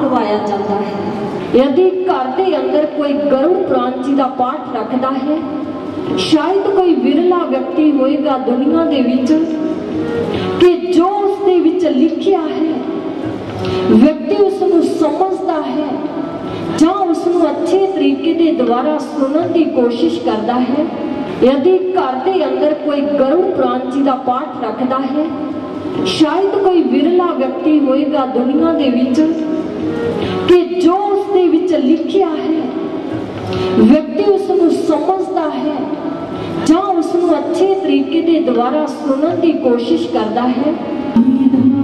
ਖੁਲਵਾਇਆ ਜਾਂਦਾ ਹੈ। ਯਦि ਘਰ ਦੇ ਅੰਦਰ ਕੋਈ ਗਰੁੜ ਪ੍ਰਾਨ ਜੀ ਦਾ ਪਾਠ ਰੱਖਦਾ ਹੈ। ਸ਼ਾਇਦ ਕੋਈ ਵਿਰਲਾ ਵਿਅਕਤੀ ਹੋਏਗਾ ਦੁਨੀਆ ਦੇ ਵਿੱਚ ਕਿ ਜੋ ਉਸ ਦੇ ਵਿੱਚ ਲਿਖਿਆ ਹੈ। ਵਿਅਕਤੀ ਉਸ ਨੂੰ ਸਮਝਦਾ ਹੈ ਜਾਂ ਉਸ ਨੂੰ ਅੱਛੇ ਤਰੀਕੇ ਦੇ ਦੁਆਰਾ ਸੁਣਨ ਦੀ ਕੋਸ਼ਿਸ਼ ਕਰਦਾ ਹੈ। ਯਦि ਘਰ ਦੇ ਅੰਦਰ ਕੋਈ ਗਰੁੜ ਪ੍ਰਾਨ ਜੀ ਦਾ ਪਾਠ ਰੱਖਦਾ ਹੈ। ਸ਼ਾਇਦ ਕੋਈ ਵਿਰਲਾ ਵਿਅਕਤੀ ਹੋਏਗਾ ਦੁਨੀਆ ਦੇ ਵਿੱਚ ਕਿ ਜੋ ਉਸ ਦੇ ਵਿੱਚ ਲਿਖਿਆ ਹੈ ਵਿਅਕਤੀ ਉਸ ਨੂੰ ਸਮਝਦਾ ਹੈ ਜਾਂ ਉਸ ਨੂੰ ਅੱਛੇ ਤਰੀਕੇ ਦੇ ਦੁਆਰਾ ਸੁਣਨ ਦੀ ਕੋਸ਼ਿਸ਼ ਕਰਦਾ ਹੈ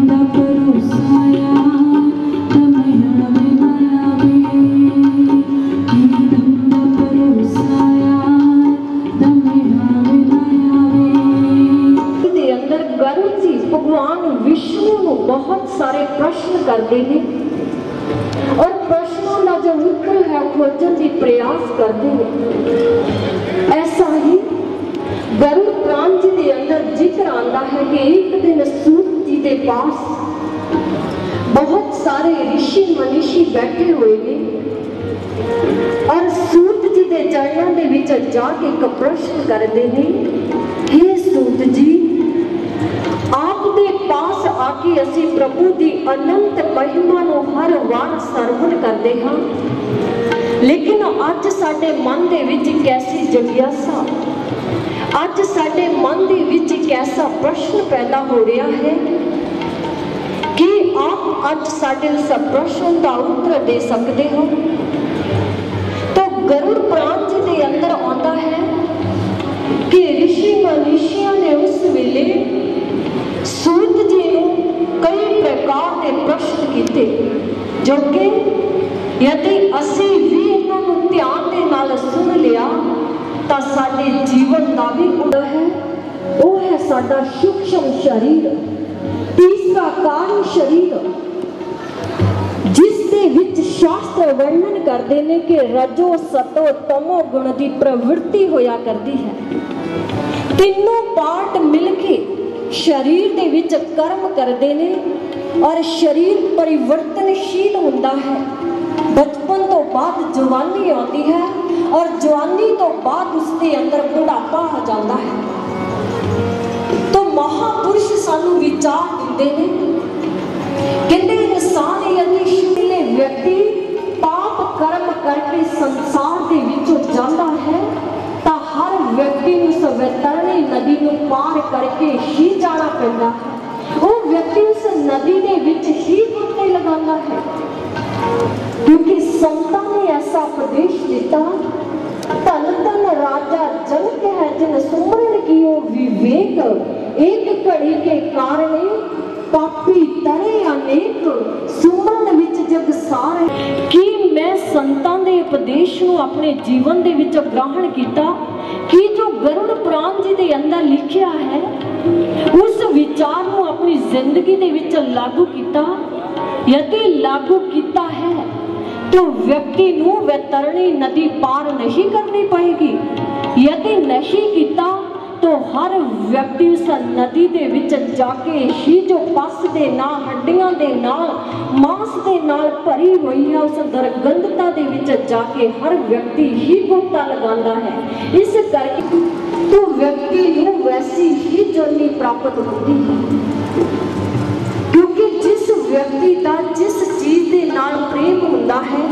ਦਾ ਪਰੋਸਾਇਆ ਤਮਿਆ ਵਿਨਾਵੇ ਈਦਮ ਦਾ ਪਰੋਸਾਇਆ ਤਮਿਆ ਵਿਨਾਵੇ ਉੱਤਰ ਹੈ ਖੋਜਣ ਦੀ ਪ੍ਰਯਾਸ ਕਰਦੇ ਨੇ ਐਸਾ ਹੀ ਗਰੁੜ ਪ੍ਰਾਨ ਜੀ ਦੇ ਅੰਦਰ ਜ਼ਿਕਰ ਆਂਦਾ ਹੈ ਕਿ ਇੱਕ ਦਿਨ ਸੂਤ ਜੀ ਦੇ ਪਾਸ ਬਹੁਤ ਸਾਰੇ ઋષਿ ਮਨੀਸ਼ੀ ਬੈਠੇ ਹੋਏ ਨੇ ਔਰ ਸੂਤ ਜੀ ਦੇ ਚਰਨਾਂ ਦੇ ਵਿੱਚ ਜਾ ਕੇ ਇੱਕ ਪ੍ਰਸ਼ਨ ਕਰਦੇ ਨੇ हे ਸੂਤ ਜੀ ਆਪ ਦੇ ਪਾਸ ਆ ਕੇ ਅਸੀਂ ਪ੍ਰਭੂ ਦੀ ਅਨੰਤ ਮਹਿਮਾ ਨੂੰ ਹਰ ਵਾਰ ਸਰਵਣ ਕਰਦੇ ਹਾਂ ਲੇਕਿਨ ਅੱਜ ਸਾਡੇ ਮਨ ਦੇ ਵਿੱਚ ਇੱਕ ਜਗਿਆਸਾ, ਅੱਜ ਸਾਡੇ ਮਨ ਦੇ ਵਿੱਚ ਇੱਕ ਪ੍ਰਸ਼ਨ ਪੈਦਾ ਹੋ ਰਿਹਾ ਹੈ ਕਿ ਆਪ ਅੱਜ ਸਾਡੇ ਉਸ ਪ੍ਰਸ਼ਨ ਦਾ ਉੱਤਰ ਦੇ ਸਕਦੇ ਹੋ। ਤਾਂ ਗਰੁੜ ਸਾਡਾ ਸੂਖਸ਼ਮ ਸਰੀਰ, ਤੀਸਰਾ ਕਾਰਨ ਸਰੀਰ, ਜਿਸ ਦੇ ਵਿੱਚ ਸ਼ਾਸਤਰ ਵਰਣਨ ਕਰਦੇ ਨੇ ਕਿ ਰਜੋ ਸਤੋ ਤਮੋ ਗੁਣ ਦੀ ਪ੍ਰਵਿਰਤੀ ਹੋਇਆ ਕਰਦੀ ਹੈ। ਤਿੰਨੋਂ ਪਾਰਟ ਮਿਲ ਕੇ ਸਰੀਰ ਦੇ ਵਿੱਚ ਕਰਮ ਕਰਦੇ ਨੇ ਔਰ ਸਰੀਰ ਪਰਿਵਰਤਨਸ਼ੀਲ ਹੁੰਦਾ ਹੈ। ਬਚਪਨ ਤੋਂ ਬਾਅਦ ਜਵਾਨੀ ਆਉਂਦੀ ਹੈ ਔਰ ਜਵਾਨੀ ਤੋਂ ਬਾਅਦ ਉਸ ਦੇ ਅੰਦਰ ਬੁਢਾਪਾ ਆ ਜਾਂਦਾ ਹੈ। ਮਹਾਪੁਰਸ਼ ਸਾਨੂੰ ਵਿਚਾਰ ਦਿੰਦੇ ਨੇ। ਕਹਿੰਦੇ ਇਨਸਾਨ ਯਦि ਸ਼ਿਲੇ ਵਿਅਕਤੀ ਪਾਪ ਕਰਮ ਕਰਕੇ ਸੰਸਾਰ ਦੇ ਵਿੱਚੋਂ ਜਾਂਦਾ ਹੈ, ਤਾਂ ਹਰ ਵਿਅਕਤੀ ਨੂੰ ਉਸ ਨਦੀ ਨੂੰ ਪਾਰ ਕਰਕੇ ਹੀ ਜਾਣਾ ਪੈਂਦਾ ਹੈ। ਉਹ ਵਿਅਕਤੀ ਉਸ ਨਦੀ ਦੇ ਵਿੱਚ ਹੀ ਗੁੱਤੇ ਲਗਾਉਂਦਾ ਹੈ। ਕਿਉਂਕਿ ਸੰਤਾਂ ਨੇ ਐਸਾ ਉਪਦੇਸ਼ ਦਿੱਤਾ ਧਨ ਧਨ ਰਾਜਾ ਜਨਕ ਹੈ ਜਿਨ ਸੁਮਰਨ ਕੀਓ ਵਿਵੇਕ ਇੱਕ ਘੜੀ ਕੇ ਕਾਰਣੇ ਪਾਪੀ ਤਰੇ ਅਨੇਕ, ਸੁਮਰਨ ਵਿੱਚ ਜਗ ਸਾਰ। ਕੀ ਮੈਂ ਸੰਤਾਂ ਦੇ ਉਪਦੇਸ਼ ਨੂੰ ਆਪਣੇ ਜੀਵਨ ਦੇ ਵਿੱਚ ਗ੍ਰਹਿਣ ਕੀਤਾ? ਕਿ ਜੋ ਗਰੁੜ ਪ੍ਰਾਨ ਜੀ ਦੇ ਅੰਦਰ ਲਿਖਿਆ ਹੈ, ਉਸ ਵਿਚਾਰ ਨੂੰ ਆਪਣੀ ਜ਼ਿੰਦਗੀ ਦੇ ਵਿੱਚ ਲਾਗੂ ਕੀਤਾ? ਯਦि ਲਾਗੂ ਕੀਤਾ ਹੈ। तो व्यक्ति ਨੂੰ ਵੈਤਰਣੀ ਨਦੀ ਪਾਰ ਨਹੀਂ ਕਰਨੀ ਪਏਗੀ ਯਦि ਨਹੀਂ ਕੀਤਾ तो ਹਰ ਵਿਅਕਤੀ ਉਸ ਨਦੀ ਦੇ ਵਿੱਚ ਜਾ ਕੇ ਹੀ ਜੋ ਪਸ ਦੇ ਨਾਲ ਹੱਡੀਆਂ ਦੇ ਨਾਲ ਮਾਂਸ ਦੇ ਨਾਲ ਭਰੀ ਹੋਈ ਹੈ ਉਸ ਦਰਗੰਧਤਾ ਦੇ ਵਿੱਚ ਜਾ ਕੇ ਹਰ ਵਿਅਕਤੀ ਹੀ ਗੋਤਾ ਲਗਾਉਂਦਾ ਹੈ ਇਸ ਕਰਕੇ तो ਵਿਅਕਤੀ ਨੂੰ ਵੈਸੀ ਹੀ ਜੋਨੀ ਪ੍ਰਾਪਤ ਹੁੰਦੀ ਹੈ ਕਿਉਂਕਿ ਜਿਸ ਵਿਅਕਤੀ ਦਾ ਜਿਸ ਚੀਜ਼ ਦੇ ਨਾਲ ਪ੍ਰੇਮ ਹੁੰਦਾ ਹੈ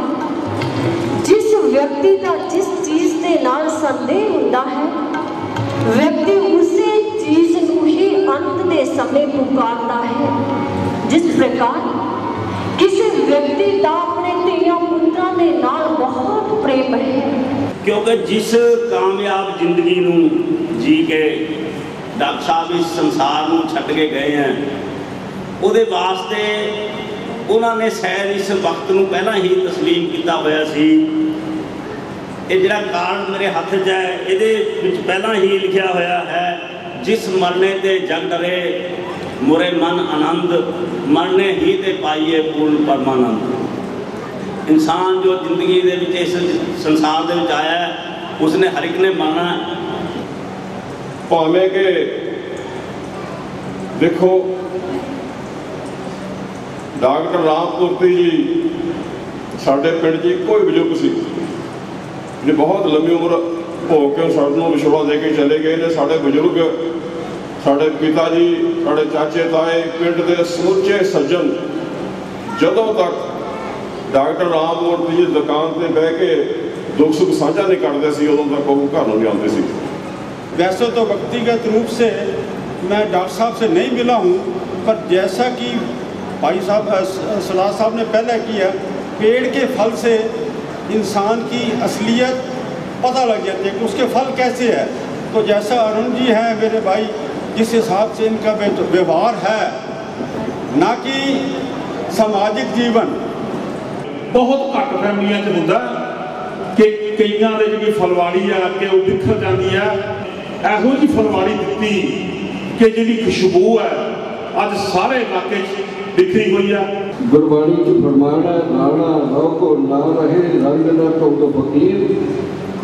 ਜਿਸ ਵਿਅਕਤੀ ਦਾ ਜਿਸ ਚੀਜ਼ ਦੇ ਨਾਲ ਸੰਦੇਹ ਹੁੰਦਾ ਹੈ ਵਿਅਕਤੀ ਉਸੇ ਚੀਜ਼ ਨੂੰ ਹੀ ਅੰਤ ਦੇ ਸਮੇਂ ਪੁਕਾਰਦਾ ਹੈ ਜਿਸ ਪ੍ਰਕਾਰ ਕਿਸੇ ਵਿਅਕਤੀ ਦਾ ਆਪਣੇ ਧੀਆਂ ਪੁੱਤਰਾਂ ਦੇ ਨਾਲ ਬਹੁਤ ਪ੍ਰੇਮ ਹੈ ਕਿਉਂਕਿ ਜਿਸ ਕਾਮਯਾਬ ਜ਼ਿੰਦਗੀ ਨੂੰ ਜੀ ਕੇ ਡਾਕਟਰ ਸਾਹਿਬ ਇਸ ਸੰਸਾਰ ਨੂੰ ਛੱਡ ਕੇ ਗਏ ਹੈ ਉਹਦੇ ਵਾਸਤੇ ਉਹਨਾਂ ਨੇ ਸ਼ਾਇਦ ਇਸ ਵਕਤ ਨੂੰ ਪਹਿਲਾਂ ਹੀ تسلیم ਕੀਤਾ ਹੋਇਆ ਸੀ ਇਹ ਜਿਹੜਾ ਕਾਰਡ ਮੇਰੇ ਹੱਥ 'ਚ ਹੈ ਇਹਦੇ ਵਿੱਚ ਪਹਿਲਾਂ ਹੀ ਲਿਖਿਆ ਹੋਇਆ ਹੈ ਜਿਸ ਮਰਨੇ ਤੇ ਜਗ ਡਰੇ ਮੁਰੇ ਮਨ ਆਨੰਦ ਮਰਨੇ ਹੀ ਤੇ ਪਾਈਏ ਪੂਰਨ ਪਰਮਾਨੰਦ ਇਨਸਾਨ ਜੋ ਜ਼ਿੰਦਗੀ ਦੇ ਵਿੱਚ ਇਸ ਸੰਸਾਰ ਦੇ ਵਿੱਚ ਆਇਆ ਹੈ ਉਸਨੇ ਹਰ ਇੱਕ ਨੇ ਮਰਨਾ ਹੈ ਭਾਵੇਂ ਕਿ ਦੇਖੋ ਡਾਕਟਰ ਰਾਮਪੁਰਤੀ ਜੀ ਸਾਡੇ ਪਿੰਡ 'ਚ ਇੱਕੋ ਹੀ ਬਜ਼ੁਰਗ ਸੀ ਜਿਹਨੇ ਬਹੁਤ ਲੰਮੀ ਉਮਰ ਹੋ ਕੇ ਸਾਨੂੰ ਵਿਸ਼ਵਾਸ ਦੇ ਕੇ ਚਲੇ ਗਏ ਨੇ ਸਾਡੇ ਬਜ਼ੁਰਗ ਸਾਡੇ ਪਿਤਾ ਜੀ ਸਾਡੇ ਚਾਚੇ ਤਾਏ ਪਿੰਡ ਦੇ ਸਮੁੱਚੇ ਸੱਜਣ ਜਦੋਂ ਤੱਕ ਡਾਕਟਰ ਰਾਮਮੂਰਤੀ ਜੀ ਦੁਕਾਨ ਤੇ ਬਹਿ ਕੇ ਦੁੱਖ ਸੁੱਖ ਸਾਂਝਾ ਨਹੀਂ ਕਰਦੇ ਸੀ ਉਦੋਂ ਤੱਕ ਉਹ ਘਰ ਨੂੰ ਨਹੀਂ ਆਉਂਦੇ ਸੀ वैसे तो व्यक्तिगत रूप से मैं डॉक्टर साहब से नहीं मिला हूँ पर जैसा कि भाई साहब अ, स- सलाह साहब ने पहले किया पेड़ के फल से इंसान की असलियत पता लग जाती है कि उसके फल कैसे है तो जैसा अरुण जी है मेरे भाई जिस हिसाब से इनका व्य- व्यवहार है ना कि सामाजिक जीवन ਬਹੁਤ ਘੱਟ ਫੈਮਲੀਆਂ 'ਚ ਹੁੰਦਾ ਕਿ ਕਈਆਂ ਦੇ ਜਿਹੜੀ ਫਲਵਾੜੀ ਆ ਕਿ ਉਹ ਵਿਖਰ ਜਾਂਦੀ ਆ ਇਹੋ ਜੀ ਫਲਵਾੜੀ ਦਿੱਤੀ ਕਿ ਜਿਹੜੀ ਖੁਸ਼ਬੂ ਹੈ ਅੱਜ ਸਾਰੇ ਇਲਾਕੇ 'ਚ ਵਿਖਰੀ ਹੋਈ ਆ। ਗੁਰਬਾਣੀ ਚ ਫਰਮਾਨ ਹੈ ਰਾਣਾ ਰੋ ਕੋ ਨਾ ਰਹੇ, ਰੰਗ ਨਾ ਟੋਕ ਫਕੀਰ,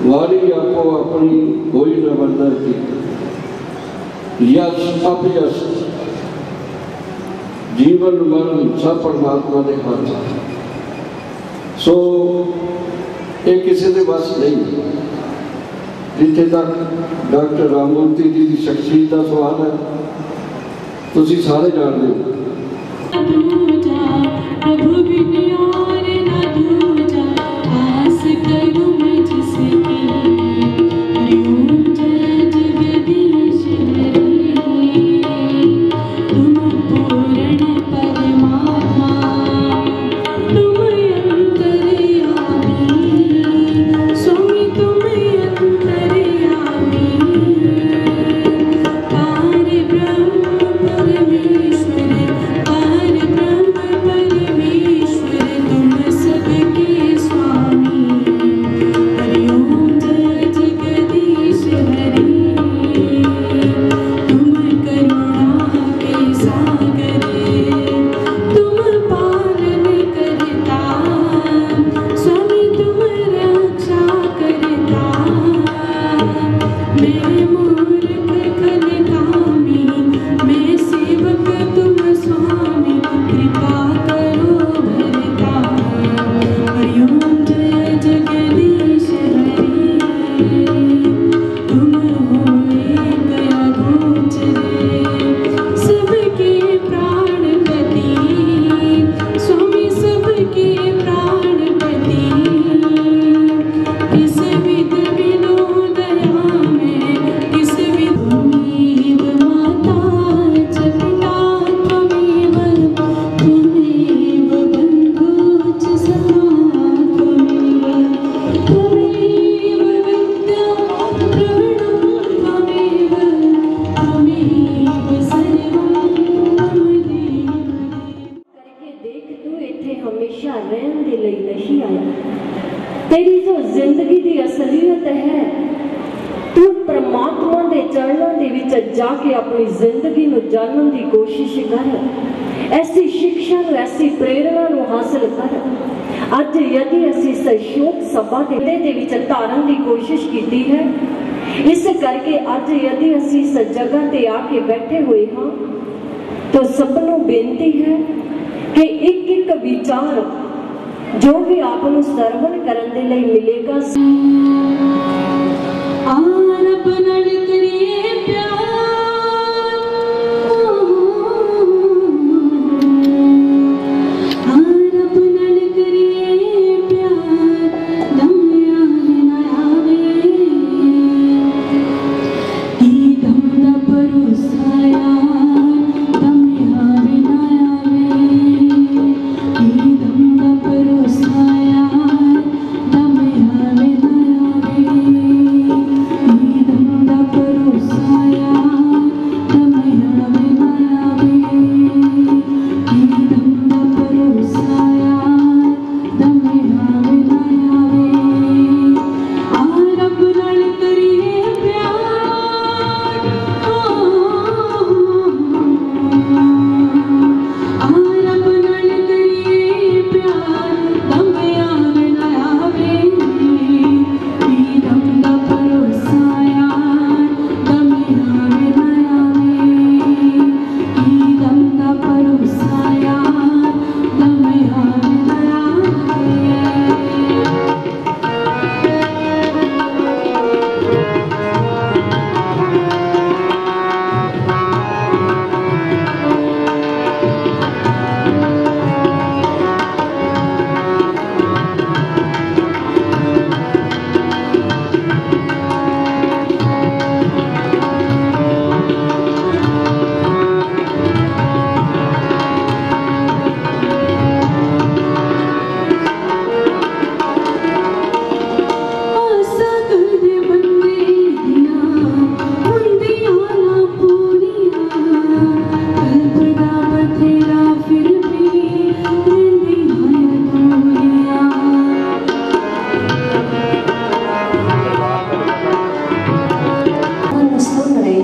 ਵਾਰੀ ਆਪੋ ਆਪਣੀ ਕੋਈ ਨਾ ਬੰਦਾ ਕੀ। ਯਸ ਅਪਯਸ ਜੀਵਨ ਮਰਨ ਸਭ ਪਰਮਾਤਮਾ ਦੇ ਹੱਥ। ਸੋ, ਇਹ ਕਿਸੇ ਦੇ ਵੱਸ ਨਹੀਂ। ਜਿੱਥੇ ਤੱਕ ਡਾਕਟਰ ਰਾਮਮੂਰਤੀ ਜੀ ਦੀ ਸ਼ਖਸੀਅਤ ਦਾ ਸਵਾਲ ਹੈ, ਤੁਸੀਂ ਸਾਰੇ ਜਾਣਦੇ ਹੋ। प्रभु बिन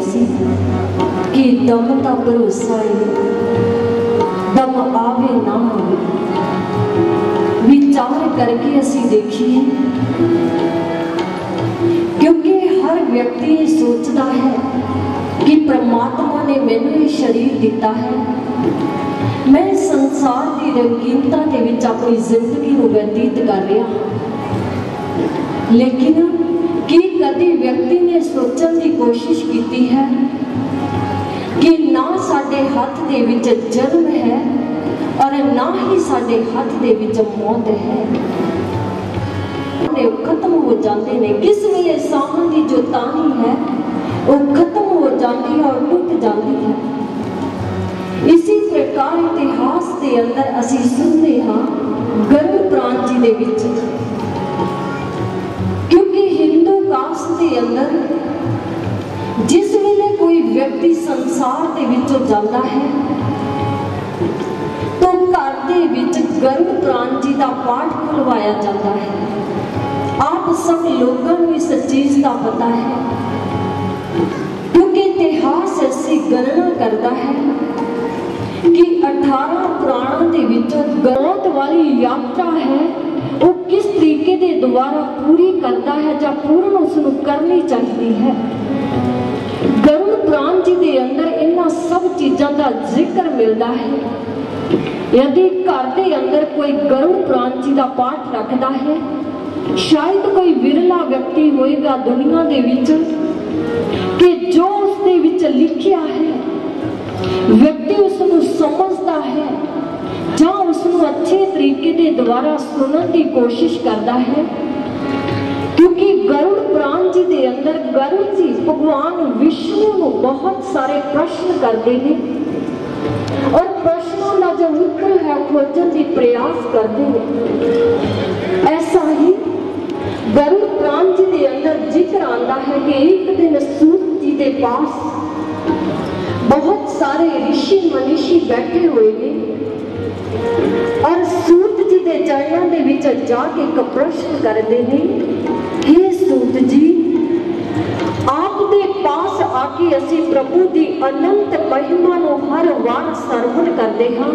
ऐसी कि दम का भरोसा है दम आवे ना आवे विचार करके ਅਸੀਂ ਦੇਖੀਏ ਕਿਉਂਕਿ ਹਰ ਵਿਅਕਤੀ ਸੋਚਦਾ ਹੈ ਕਿ ਪ੍ਰਮਾਤਮਾ ਨੇ ਮੈਨੂੰ ਇਹ ਸਰੀਰ ਦਿੱਤਾ ਹੈ ਮੈਂ ਸੰਸਾਰ ਦੀ ਰੰਗੀਨਤਾ ਦੇ ਵਿੱਚ ਆਪਣੀ ਜ਼ਿੰਦਗੀ ਨੂੰ ਬਤੀਤ ਕਰ ਕਦੀ ਵਿਅਕਤੀ ਨੇ ਸੋਚਣ ਦੀ ਕੋਸ਼ਿਸ਼ ਕੀਤੀ ਹੈ ਕਿ ਨਾ ਸਾਡੇ ਹੱਥ ਦੇ ਵਿੱਚ ਜਨਮ ਹੈ ਔਰ ਨਾ ਹੀ ਸਾਡੇ ਹੱਥ ਦੇ ਵਿੱਚ ਮੌਤ ਹੈ। ਨੇ ਖਤਮ ਹੋ ਜਾਂਦੇ ਨੇ। ਕਿਸ ਵੇਲੇ ਸਾਹਾਂ ਦੀ ਜੋ ਤਾਣੀ ਹੈ, ਉਹ ਖਤਮ ਹੋ ਜਾਂਦੀ ਹੈ ਔਰ ਟੁੱਟ ਜਾਂਦੀ ਹੈ। ਇਸੇ ਪ੍ਰਕਾਰ ਇਤਿਹਾਸ ਦੇ ਅੰਦਰ ਅਸੀਂ ਸੁਣਦੇ ਹਾਂ, ਗਰਭ ਪ੍ਰਾਂਤੀ ਦੇ ਵਿੱਚ ਹਿੰਦੂ ਕਾਸਟ ਦੇ ਅੰਦਰ ਜਿਸ ਵੇਲੇ ਕੋਈ ਵਿਅਕਤੀ ਸੰਸਾਰ ਦੇ ਵਿੱਚੋਂ ਜਾਂਦਾ ਹੈ ਤਾਂ ਘਰ ਦੇ ਵਿੱਚ ਗਰਭ ਪ੍ਰਾਣ ਜੀ ਦਾ ਪਾਠ ਖੁਲਵਾਇਆ ਜਾਂਦਾ ਹੈ ਆਪ ਸਭ ਲੋਕਾਂ ਨੂੰ ਇਸ ਚੀਜ਼ ਦਾ ਪਤਾ ਹੈ ਕਿਉਂਕਿ ਇਤਿਹਾਸ ਐਸੀ ਗਣਨਾ ਕਰਦਾ ਹੈ ਕਿ 18 ਪੁਰਾਣਾਂ ਦੇ ਵਿੱਚੋਂ ਗੌਤ ਵਾਲੀ ਯਾਤਰਾ ਹੈ ਉਹ ਕਿਸ ਤਰੀਕੇ ਦੇ ਦੁਆਰਾ ਪੂਰੀ ਕਰਦਾ ਹੈ ਜਾਂ ਪੂਰਨ ਉਸ ਨੂੰ ਕਰਨੀ ਚਾਹੀਦੀ ਹੈ। ਗਰੁੜ ਪੁਰਾਣ ਜੀ ਦੇ ਅੰਦਰ ਇਹਨਾਂ ਸਭ ਚੀਜ਼ਾਂ ਦਾ ਜ਼ਿਕਰ ਮਿਲਦਾ ਹੈ। ਯਦਿ ਘਰ ਦੇ ਅੰਦਰ ਕੋਈ ਗਰੁੜ ਪੁਰਾਣ ਜੀ ਦਾ ਪਾਠ ਰੱਖਦਾ ਹੈ। ਸ਼ਾਇਦ ਕੋਈ ਵਿਰਲਾ ਵਿਅਕਤੀ ਹੋਏਗਾ ਦੁਨੀਆ ਦੇ ਵਿੱਚ ਕਿ ਜੋ ਉਸ ਦੇ ਵਿੱਚ ਲਿਖਿਆ ਹੈ। ਵਿਅਕਤੀ ਉਸ ਨੂੰ ਸਮਝਦਾ ਹੈ। ਜਾਂ ਉਸ ਨੂੰ ਅੱਛੇ ਤਰੀਕੇ ਦੇ ਦੁਆਰਾ ਸੁਣਨ ਦੀ ਕੋਸ਼ਿਸ਼ ਕਰਦਾ ਹੈ? ਕਿਉਂਕਿ ਗਰੁੜ ਪੁਰਾਣ ਜੀ ਦੇ ਅੰਦਰ ਗਰੁੜ ਜੀ ਭਗਵਾਨ ਵਿਸ਼ਨੂੰ ਨੂੰ ਬਹੁਤ ਸਾਰੇ ਪ੍ਰਸ਼ਨ ਕਰਦੇ ਨੇ। ਔਰ ਪ੍ਰਸ਼ਨਾਂ ਦਾ ਜੋ ਉੱਤਰ ਹੈ ਖੋਜਣ ਦੀ ਪ੍ਰਯਾਸ ਕਰਦੇ ਨੇ। ਐਸਾ ਹੀ ਗਰੁੜ ਪੁਰਾਣ ਜੀ ਦੇ ਅੰਦਰ ਜ਼ਿਕਰ ਆਉਂਦਾ ਹੈ ਕਿ ਇੱਕ ਦਿਨ ਸੂਤ ਜੀ ਦੇ ਪਾਸ ਬਹੁਤ ਸਾਰੇ ઋષਿ ਮਨੀਸ਼ੀ ਬੈਠੇ ਹੋਏ ਨੇ। ਔਰ ਸੂਤ ਜੀ ਦੇ ਚਰਨਾਂ ਦੇ ਵਿੱਚ ਜਾ ਕੇ ਇੱਕ ਕਰਦੇ ਨੇ। हे ਸੂਤ ਜੀ, ਆਪ ਦੇ ਪਾਸ ਆ ਕੇ ਅਸੀਂ ਪ੍ਰਭੂ ਦੀ ਅਨੰਤ ਮਹਿਮਾ ਨੂੰ ਹਰ ਵਾਰ ਸਰਵਣ ਕਰਦੇ ਹਾਂ।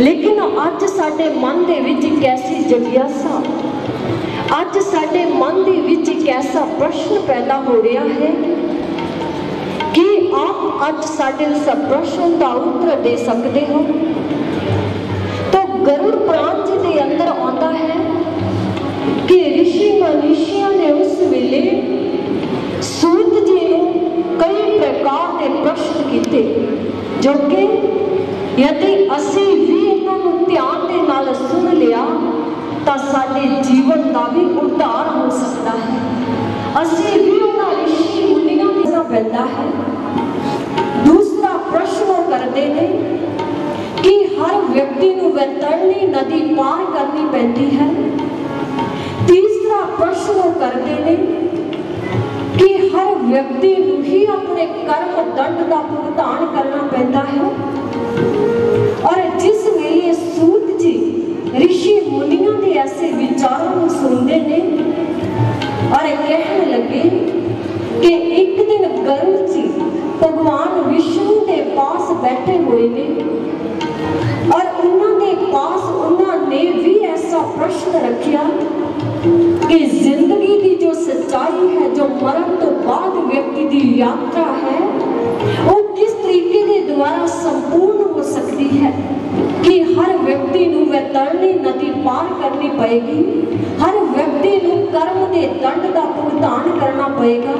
ਲੇਕਿਨ ਅੱਜ ਸਾਡੇ ਮਨ ਦੇ ਵਿੱਚ ਕੈਸੀ ਐਸੀ ਜਗਿਆਸਾ, ਅੱਜ ਸਾਡੇ ਮਨ ਦੇ ਵਿੱਚ ਕੈਸਾ ਪ੍ਰਸ਼ਨ ਪੈਦਾ ਹੋ ਰਿਹਾ ਹੈ? ਕਿ ਆਪ ਅੱਜ ਸਾਡੇ ਉਸ ਪ੍ਰਸ਼ਨ ਦਾ ਉੱਤਰ ਦੇ ਸਕਦੇ ਹੋ? ਕਿ ઋષਿ ਮਨੀਸ਼ੀਆਂ ਨੇ ਉਸ ਵੇਲੇ ਸੂਤ ਜੀ ਨੂੰ ਕਈ ਪ੍ਰਕਾਰ ਦੇ ਪ੍ਰਸ਼ਨ ਕੀਤੇ ਜੋ ਕਿ ਯਦਿ ਅਸੀਂ ਵੀ ਇਹਨਾਂ ਨੂੰ ਧਿਆਨ ਦੇ ਨਾਲ ਸੁਣ ਲਿਆ ਤਾਂ ਸਾਡੇ ਜੀਵਨ ਦਾ ਵੀ ਉਧਾਰ ਹੋ ਸਕਦਾ ਹੈ ਅਸੀਂ ਵੀ ਉਹਨਾਂ ઋષਿ ਮੁਨੀਆਂ ਦਾ ਪੈਂਦਾ ਹੈ ਦੂਸਰਾ ਪ੍ਰਸ਼ਨ ਉਹ ਕਰਦੇ ਨੇ ਕਿ ਹਰ ਵਿਅਕਤੀ ਨੂੰ ਵੈਤਰਣੀ ਨਦੀ ਪਾਰ ਕਰਨੀ ਪੈਂਦੀ ਹੈ ਤੀਸਰਾ ਪ੍ਰਸ਼ਨ ਉਹ ਕਰਦੇ ਨੇ ਕਿ ਹਰ ਵਿਅਕਤੀ ਨੂੰ ਹੀ ਆਪਣੇ ਕਰਮ ਦੰਡ ਦਾ ਭੁਗਤਾਨ ਕਰਨਾ ਪੈਂਦਾ ਹੈ ਔਰ ਜਿਸ ਵੇਲੇ ਸੂਤ ਜੀ ઋષਿ ਮੁਨੀਆਂ ਦੇ ਐਸੇ ਵਿਚਾਰਾਂ ਨੂੰ ਸੁਣਦੇ ਨੇ ਔਰ ਕਹਿਣ ਲੱਗੇ ਕਿ ਇੱਕ ਦਿਨ ਗਰੁੜ ਜੀ ਭਗਵਾਨ ਵਿਸ਼ਨੂੰ ਦੇ ਪਾਸ ਬੈਠੇ ਹੋਏ ਨੇ ਔਰ ਉਹਨਾਂ ਦੇ ਪਾਸ ਉਹਨਾਂ ਕਿ ਜ਼ਿੰਦਗੀ ਦੀ ਜੋ ਸੱਚਾਈ ਹੈ, ਜੋ ਮਰਨ ਤੋਂ ਬਾਅਦ ਵਿਅਕਤੀ ਦੀ ਯਾਤਰਾ ਹੈ, ਉਹ ਕਿਸ ਤਰੀਕੇ ਦੇ ਦੁਆਰਾ ਸੰਪੂਰਨ ਹੋ ਸਕਦੀ ਹੈ? ਕਿ ਹਰ ਵਿਅਕਤੀ ਨੂੰ ਵੈਤਰਣੀ ਨਦੀ ਪਾਰ ਕਰਨੀ ਪਏਗੀ? ਹਰ ਵਿਅਕਤੀ ਨੂੰ ਕਰਮ ਦੇ ਦੰਡ ਦਾ ਭੁਗਤਾਨ ਕਰਨਾ ਪਏਗਾ?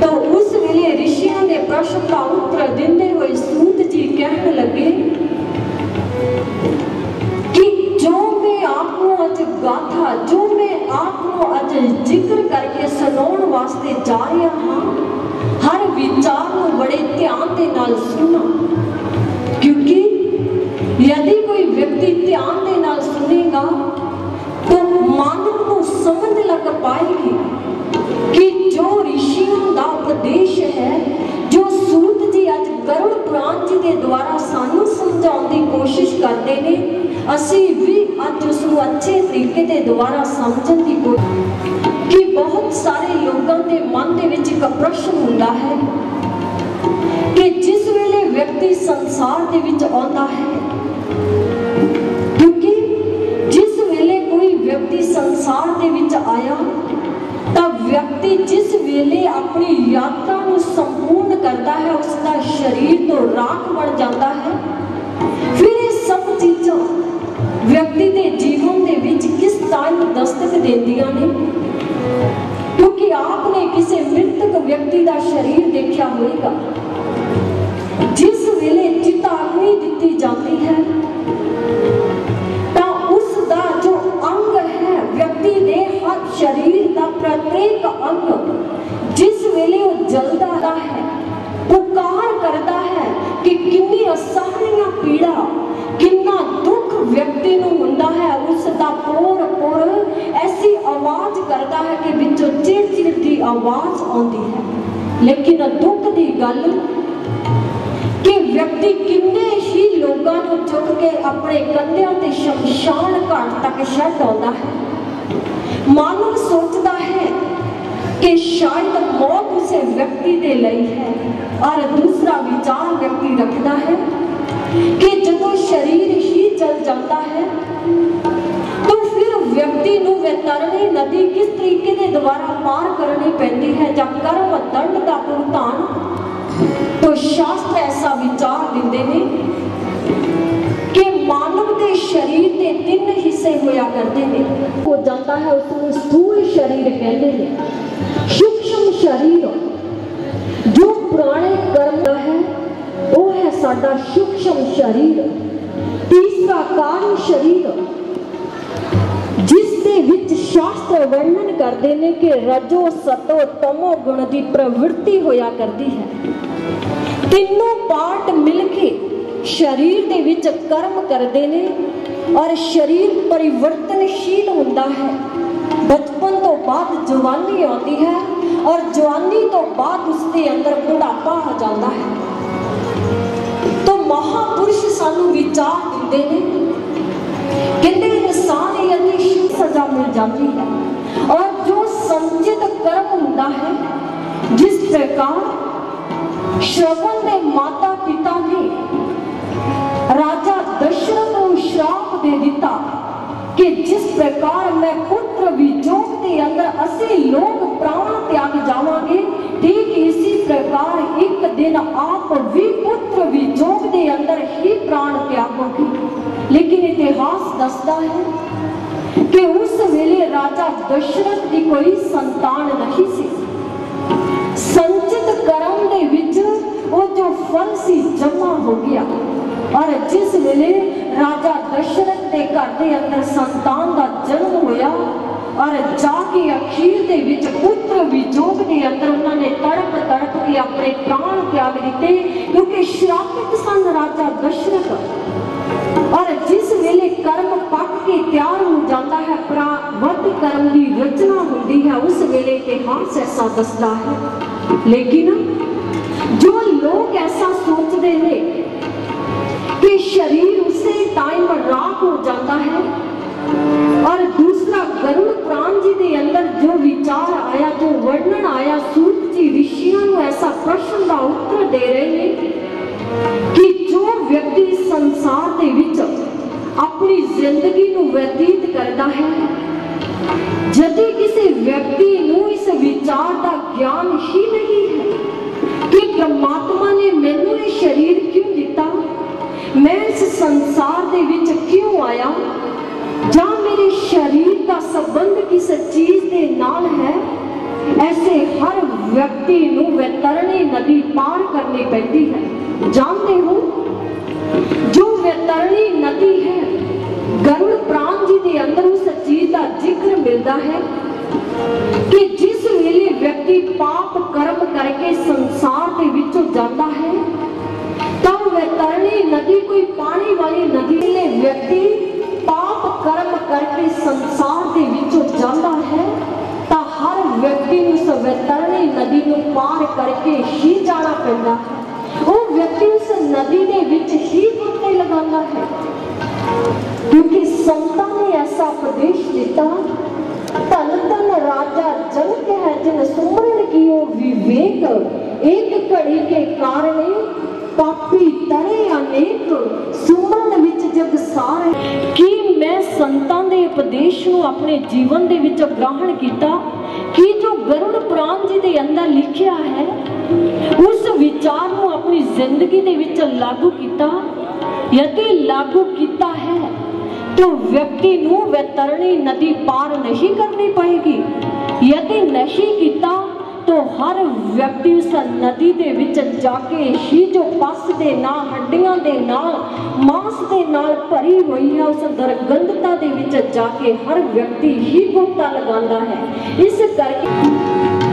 ਤਾਂ ਉਸ ਵੇਲੇ ઋષਿਆਂ ਦੇ ਪ੍ਰਸ਼ਨ ਦਾ ਉੱਤਰ ਦਿੰਦੇ ਹੋਏ ਸੂਤ ਜੀ ਕਹਿਣ ਲੱਗੇ ਕਿ ਜੋ ਮੈਂ ਆਪ ਨੂੰ ਅੱਜ ਗਾਥਾ ਜੋ ਮੈਂ ਆਪ ਨੂੰ ਅੱਜ ਜ਼ਿਕਰ ਕਰਕੇ ਸੁਣਾਉਣ ਵਾਸਤੇ ਜਾ ਰਿਹਾ ਹਾਂ, ਹਰ ਵਿਚਾਰ ਨੂੰ ਬੜੇ ਧਿਆਨ ਦੇ ਨਾਲ ਸੁਣੋ। ਕਿਉਂਕਿ ਯਦि ਕੋਈ ਵਿਅਕਤੀ ਧਿਆਨ ਦੇ ਨਾਲ ਸੁਣੇਗਾ, ਤਾਂ ਮਾਨਵ ਨੂੰ ਸਮਝ ਲੱਗ ਪਾਏਗੀ ਕਿ ਜੋ ઋષਿਆਂ ਦਾ ਉਪਦੇਸ਼ ਹੈ, ਜੋ ਸੂਤ ਜੀ ਅੱਜ ਗਰੁੜ ਪੁਰਾਣ ਜੀ ਦੇ ਦੁਆਰਾ ਸਾਨੂੰ ਸਮਝਾਉਣ ਦੀ ਕੋਸ਼ਿਸ਼ ਕਰਦੇ ਨੇ, ਅਸੀਂ ਵੀ ਅੱਜ ਉਸ ਨੂੰ ਅੱਛੇ ਤਰੀਕੇ ਤੇ ਦੁਬਾਰਾ ਸਮਝਣ ਦੀ ਕੋਸ਼ਿਸ਼ ਕਿ ਬਹੁਤ ਸਾਰੇ ਲੋਕਾਂ ਦੇ ਮਨ ਦੇ ਵਿੱਚ ਇੱਕ ਪ੍ਰਸ਼ਨ ਹੁੰਦਾ ਹੈ ਕਿ ਜਿਸ ਵੇਲੇ ਵਿਅਕਤੀ ਸੰਸਾਰ ਦੇ ਵਿੱਚ ਆਉਂਦਾ ਹੈ, ਕਿਉਂਕਿ ਜਿਸ ਵੇਲੇ ਕੋਈ ਵਿਅਕਤੀ ਸੰਸਾਰ ਦੇ ਵਿੱਚ ਆਇਆ, ਤਾਂ ਵਿਅਕਤੀ ਜਿਸ ਵੇਲੇ ਆਪਣੀ ਯਾਤਰਾ ਨੂੰ ਸੰਪੂਰਨ ਕਰਦਾ ਹੈ ਉਸ ਦਾ ਸਰੀਰ ਤੋਂ ਰਾਖ ਬਣ ਜਾਂਦਾ ਹੈ। ਵਿਅਕਤੀ ਦੇ ਜੀਵਨ ਦੇ ਵਿੱਚ ਕਿਸ ਤਰ੍ਹਾਂ ਦਸਤਕ ਦਿੰਦੀਆਂ ਨੇ? ਕਿਉਂਕਿ ਆਪਨੇ ਕਿਸੇ ਮ੍ਰਿਤਕ ਵਿਅਕਤੀ ਦਾ ਸਰੀਰ ਦੇਖਿਆ ਹੋਵੇਗਾ ਜਿਸ ਵੇਲੇ ਚਿਤਾਵਨੀ ਦਿੱਤੀ ਜਾਂਦੀ ਹੈ, ਤਾਂ ਉਸ ਦਾ ਜੋ ਅੰਗ ਹੈ, ਵਿਅਕਤੀ ਦੇ ਹਰ ਸਰੀਰ ਦਾ ਪ੍ਰਤੇਕ ਅੰਗ, ਜਿਸ ਵੇਲੇ ਉਹ ਜਲਦਾ ਹੈ, ਪੁਕਾਰ ਕਰਦਾ ਹੈ ਕਿ ਕਿੰਨੀ ਅਸਹਨੀय ਪੀੜਾ ਕਿੰਨਾ ਦੁੱਖ ਵਿਅਕਤੀ ਨੂੰ ਹੁੰਦਾ ਹੈ ਉਸ ਦਾ ਪੋਰ ਪੋਰ ਐਸੀ ਆਵਾਜ਼ ਕਰਦਾ ਹੈ ਕਿ ਵਿੱਚੋਂ ਚਿੜ ਚਿੜ ਦੀ ਆਵਾਜ਼ ਆਉਂਦੀ ਹੈ ਲੇਕਿਨ ਦੁੱਖ ਦੀ ਗੱਲ ਕਿ ਵਿਅਕਤੀ ਕਿੰਨੇ ਹੀ ਲੋਕਾਂ ਨੂੰ ਚੁੱਕ ਕੇ ਆਪਣੇ ਕੰਧਿਆਂ ਤੇ ਸ਼ਮਸ਼ਾਨ ਘਾਟ ਤੱਕ ਛੱਡ ਆਉਂਦਾ ਹੈ ਮਾਨਵ ਸੋਚਦਾ ਹੈ ਕਿ ਸ਼ਾਇਦ ਮੌਤ ਉਸੇ ਵਿਅਕਤੀ ਦੇ ਲਈ ਹੈ ਔਰ ਦੂਸਰਾ ਵਿਚਾਰ ਵਿਅਕਤੀ ਰੱਖਦਾ ਹੈ ਕਿ ਜਦੋਂ ਸਰੀਰ ਹੀ ਚਲ ਜਾਂਦਾ ਹੈ ਤਾਂ ਫਿਰ ਵਿਅਕਤੀ ਨੂੰ ਵੈਤਰਣੀ ਨਦੀ ਕਿਸ ਤਰੀਕੇ ਦੇ ਦੁਆਰਾ ਪਾਰ ਕਰਨੀ ਪੈਂਦੀ ਹੈ ਜਾਂ ਕਰਮ ਦੰਡ ਦਾ ਭੁਗਤਾਨ तो शास्त्र ऐसा विचार ਦਿੰਦੇ ਨੇ ਕਿ ਮਾਨਵ ਦੇ ਸਰੀਰ ਦੇ ਤਿੰਨ ਹਿੱਸੇ ਹੋਇਆ ਕਰਦੇ ਨੇ ਹੋ ਜਾਂਦਾ ਹੈ ਉਸ ਨੂੰ ਸਥੂਲ ਸਰੀਰ ਕਹਿੰਦੇ ਨੇ ਸੂਖਸ਼ਮ ਸਰੀਰ ਜੋ ਪੁਰਾਣੇ ਕਰਮ ਦਾ ਹੈ ਉਹ ਹੈ ਸਾਡਾ ਸੂਖਸ਼ਮ ਸਰੀਰ ਤੀਸਰਾ ਕਾਰਨ ਸਰੀਰ ਜਿਸ ਦੇ ਵਿੱਚ ਸ਼ਾਸਤਰ ਵਰਣਨ ਕਰਦੇ ਨੇ ਕਿ ਰਜੋ ਸਤੋ ਤਮੋ ਗੁਣ ਦੀ ਪ੍ਰਵਿਰਤੀ ਹੋਇਆ ਕਰਦੀ ਹੈ। ਤਿੰਨੋਂ ਪਾਰਟ ਮਿਲ ਕੇ ਸਰੀਰ ਦੇ ਵਿੱਚ ਕਰਮ ਕਰਦੇ ਨੇ ਔਰ ਸਰੀਰ ਪਰਿਵਰਤਨਸ਼ੀਲ ਹੁੰਦਾ ਹੈ। ਬਚਪਨ ਤੋਂ ਬਾਅਦ ਜਵਾਨੀ ਆਉਂਦੀ ਹੈ ਔਰ ਜਵਾਨੀ ਤੋਂ ਬਾਅਦ ਉਸ ਦੇ ਅੰਦਰ ਬੁਢਾਪਾ ਆ ਜਾਂਦਾ ਹੈ। ਤਾਂ ਮਹਾਪੁਰਸ਼ ਸਾਨੂੰ ਵਿਚਾਰ ਦਿੰਦੇ ਨੇ ਕਹਿੰਦੇ ਇਨਸਾਨ ਇਹ ਅਤੀ ਸਜ਼ਾ ਮਿਲ ਜਾਂਦੀ ਹੈ ਔਰ ਜੋ ਸੰਚਿਤ ਕਰਮ ਹੁੰਦਾ ਹੈ ਜਿਸ ਪ੍ਰਕਾਰ ਸ਼ਰਵਨ ਦੇ ਮਾਤਾ ਪਿਤਾ ਨੇ ਰਾਜਾ ਦਸ਼ਰਥ ਨੂੰ ਸ਼ਰਾਪ ਦੇ ਦਿੱਤਾ ਕਿ ਜਿਸ ਪ੍ਰਕਾਰ ਮੈਂ ਪੁੱਤਰ ਵਿਜੋਗ ਦੇ ਅੰਦਰ ਅਸੀਂ ਲੋਕ ਪ੍ਰਾਣ ਤਿਆਗ ਜਾਵਾਂਗੇ ਠੀਕ ਇਸੇ ਪ੍ਰਕਾਰ ਇੱਕ ਦਿਨ ਆਪ ਵੀ ਪੁੱਤਰ ਵਿਜੋਗ ਦੇ ਅੰਦਰ ਹੀ ਪ੍ਰਾਣ ਤਿਆਗੋਗੇ ਲੇਕਿਨ ਇਤਿਹਾਸ ਦੱਸਦਾ ਹੈ ਕਿ ਉਸ ਵੇਲੇ ਰਾਜਾ ਦਸ਼ਰਥ ਦੀ ਕੋਈ ਸੰਤਾਨ ਨਹੀਂ ਸੀ। ਸੰਚਿਤ ਕਰਮ ਦੇ ਵਿੱਚ ਉਹ ਜੋ ਫਲ ਸੀ ਜਮਾ ਹੋ ਗਿਆ। ਔਰ ਜਿਸ ਵੇਲੇ ਰਾਜਾ ਦਸ਼ਰਥ ਦੇ ਘਰ ਦੇ ਅੰਦਰ ਸੰਤਾਨ ਦਾ ਜਨਮ ਹੋਇਆ, ਔਰ ਜਾ ਕੇ ਅਖੀਰ ਦੇ ਵਿੱਚ ਪੁੱਤਰ ਵਿਜੋਗ ਦੇ ਅੰਦਰ ਉਹਨਾਂ ਨੇ ਤੜਪ ਤੜਪ ਕੇ ਆਪਣੇ ਪ੍ਰਾਣ ਤਿਆਗ ਦਿੱਤੇ, ਕਿਉਂਕਿ ਸ਼ਰਾਪਿਤ ਸਨ ਰਾਜਾ ਦਸ਼ਰਥ। ਔਰ ਜਿਸ ਵੇਲੇ ਕਰਮ ਪੱਕ ਕੇ ਤਿਆਰ ਹੋ ਜਾਂਦਾ ਹੈ ਪ੍ਰਾਵਤ ਕਰਮ ਦੀ ਰਚਨਾ ਹੁੰਦੀ ਹੈ ਉਸ ਵੇਲੇ ਇਤਿਹਾਸ ਐਸਾ ਦੱਸਦਾ ਹੈ ਲੇਕਿਨ ਜੋ ਲੋਕ ਐਸਾ ਸੋਚਦੇ ਨੇ ਕਿ ਸਰੀਰ ਉਸੇ ਟਾਈਮ ਰਾਖ ਹੋ ਜਾਂਦਾ ਹੈ ਔਰ ਦੂਸਰਾ ਗਰੁੜ ਪ੍ਰਾਣ ਜੀ ਦੇ ਅੰਦਰ ਜੋ ਵਿਚਾਰ ਆਇਆ ਜੋ ਵਰਣਨ ਆਇਆ ਸੂਤ ਜੀ ਰਿਸ਼ੀਆਂ ਨੂੰ ਐਸਾ ਪ੍ਰਸ਼ਨ ਦਾ ਉੱਤਰ ਦੇ ਰਹੇ ਨੇ ਕਿ ਜੋ ਵਿਅਕਤੀ ਸੰਸਾਰ ਦੇ ਵਿੱਚ ਆਪਣੀ ਜ਼ਿੰਦਗੀ ਨੂੰ ਬਤੀਤ ਕਰਦਾ ਹੈ, ਜਦ ਕਿਸੇ ਵਿਅਕਤੀ ਨੂੰ ਇਸ ਵਿਚਾਰ ਦਾ ਗਿਆਨ ਹੀ ਨਹੀਂ ਹੈ ਕਿ ਪ੍ਰਮਾਤਮਾ ਨੇ ਮੈਨੂੰ ਇਹ ਸਰੀਰ ਕਿਉਂ ਦਿੱਤਾ? ਮੈਂ ਇਸ ਸੰਸਾਰ ਦੇ ਵਿੱਚ ਕਿਉਂ ਆਇਆ? ਜਾਂ ਮੇਰੇ ਸਰੀਰ ਦਾ ਸੰਬੰਧ ਕਿਸ ਚੀਜ਼ ਦੇ ਨਾਲ ਹੈ? ਐਸੇ ਹਰ ਵਿਅਕਤੀ ਨੂੰ ਵੈਤਰਣੀ ਨਦੀ ਪਾਰ ਕਰਨੀ ਪੈਂਦੀ ਹੈ। ਜਾਣਦੇ ਹੋ ਜੋ ਵੈਤਰਣੀ ਨਦੀ ਹੈ ਗਰੁੜ ਪ੍ਰਾਣ ਜੀ ਦੇ ਅੰਦਰ ਉਸ ਚੀਜ਼ ਦਾ ਜ਼ਿਕਰ ਮਿਲਦਾ ਹੈ ਕਿ ਜਿਸ ਵੇਲੇ ਵਿਅਕਤੀ ਪਾਪ ਕਰਮ ਕਰਕੇ ਸੰਸਾਰ ਦੇ ਵਿੱਚੋਂ ਜਾਂਦਾ ਹੈ ਤਾਂ ਵੈਤਰਣੀ ਨਦੀ ਕੋਈ ਪਾਣੀ ਵਾਲੀ ਨਦੀ ਲਈ ਵਿਅਕਤੀ ਪਾਪ ਕਰਮ ਕਰਕੇ ਸੰਸਾਰ ਦੇ ਵਿੱਚੋਂ ਜਾਂਦਾ ਹੈ ਤਾਂ ਹਰ ਵਿਅਕਤੀ ਨੂੰ ਉਸ ਵੈਤਰਣੀ ਨਦੀ ਨੂੰ ਪਾਰ ਕਰਕੇ ਹੀ ਜਾਣਾ ਪੈਂਦਾ ਹੈ ਉਹ ਵਿਅਕਤੀ ਉਸ ਨਦੀ ਦੇ ਵਿੱਚ ਹੀ ਬੁੱਤੇ ਲਗਾਉਂਦਾ ਹੈ। ਕਿਉਂਕਿ ਸੰਤਾਂ ਨੇ ਐਸਾ ਉਪਦੇਸ਼ ਦਿੱਤਾ ਧਨ ਧਨ ਰਾਜਾ ਜਨਕ ਹੈ ਜਿਨ ਸੁਮਰਨ ਕੀਓ ਵਿਵੇਕ, ਇੱਕ ਘੜੀ ਕੇ ਕਾਰਣੇ ਪਾਪੀ ਤਰੇ ਅਨੇਕ, ਸੁਮਰਨ ਵਿੱਚ ਜਗ ਸਾਰ। ਕੀ ਮੈਂ ਸੰਤਾਂ ਦੇ ਉਪਦੇਸ਼ ਨੂੰ ਆਪਣੇ ਜੀਵਨ ਦੇ ਵਿੱਚ ਗ੍ਰਹਿਣ ਕੀਤਾ? ਕਿ ਜੋ ਗਰੁੜ ਕੁਰਾਨ ਜੀ ਦੇ ਅੰਦਰ ਲਿਖਿਆ ਹੈ ਉਸ ਵਿਚਾਰ ਨੂੰ ਆਪਣੀ ਜ਼ਿੰਦਗੀ ਦੇ ਵਿੱਚ ਲਾਗੂ ਕੀਤਾ ਯਦि ਲਾਗੂ ਕੀਤਾ ਹੈ तो व्यक्ति ਨੂੰ ਵੈਤਰਣੀ ਨਦੀ ਪਾਰ ਨਹੀਂ ਕਰਨੀ ਪਏਗੀ ਯਦि ਨਹੀਂ ਕੀਤਾ तो ਹਰ ਵਿਅਕਤੀ ਉਸ ਨਦੀ ਦੇ ਵਿੱਚ ਜਾ ਕੇ ਹੀ ਜੋ ਪਸ ਦੇ ਨਾਲ, ਹੱਡੀਆਂ ਦੇ ਨਾਲ, ਮਾਸ ਦੇ ਨਾਲ ਭਰੀ ਹੋਈ ਹੈ, ਉਸ ਦਰਗੰਧਤਾ ਦੇ ਵਿੱਚ ਜਾ ਕੇ ਹਰ ਵਿਅਕਤੀ ਹੀ ਗੋਤਾ ਲਗਾਉਂਦਾ ਹੈ। ਇਸ ਕਰਕੇ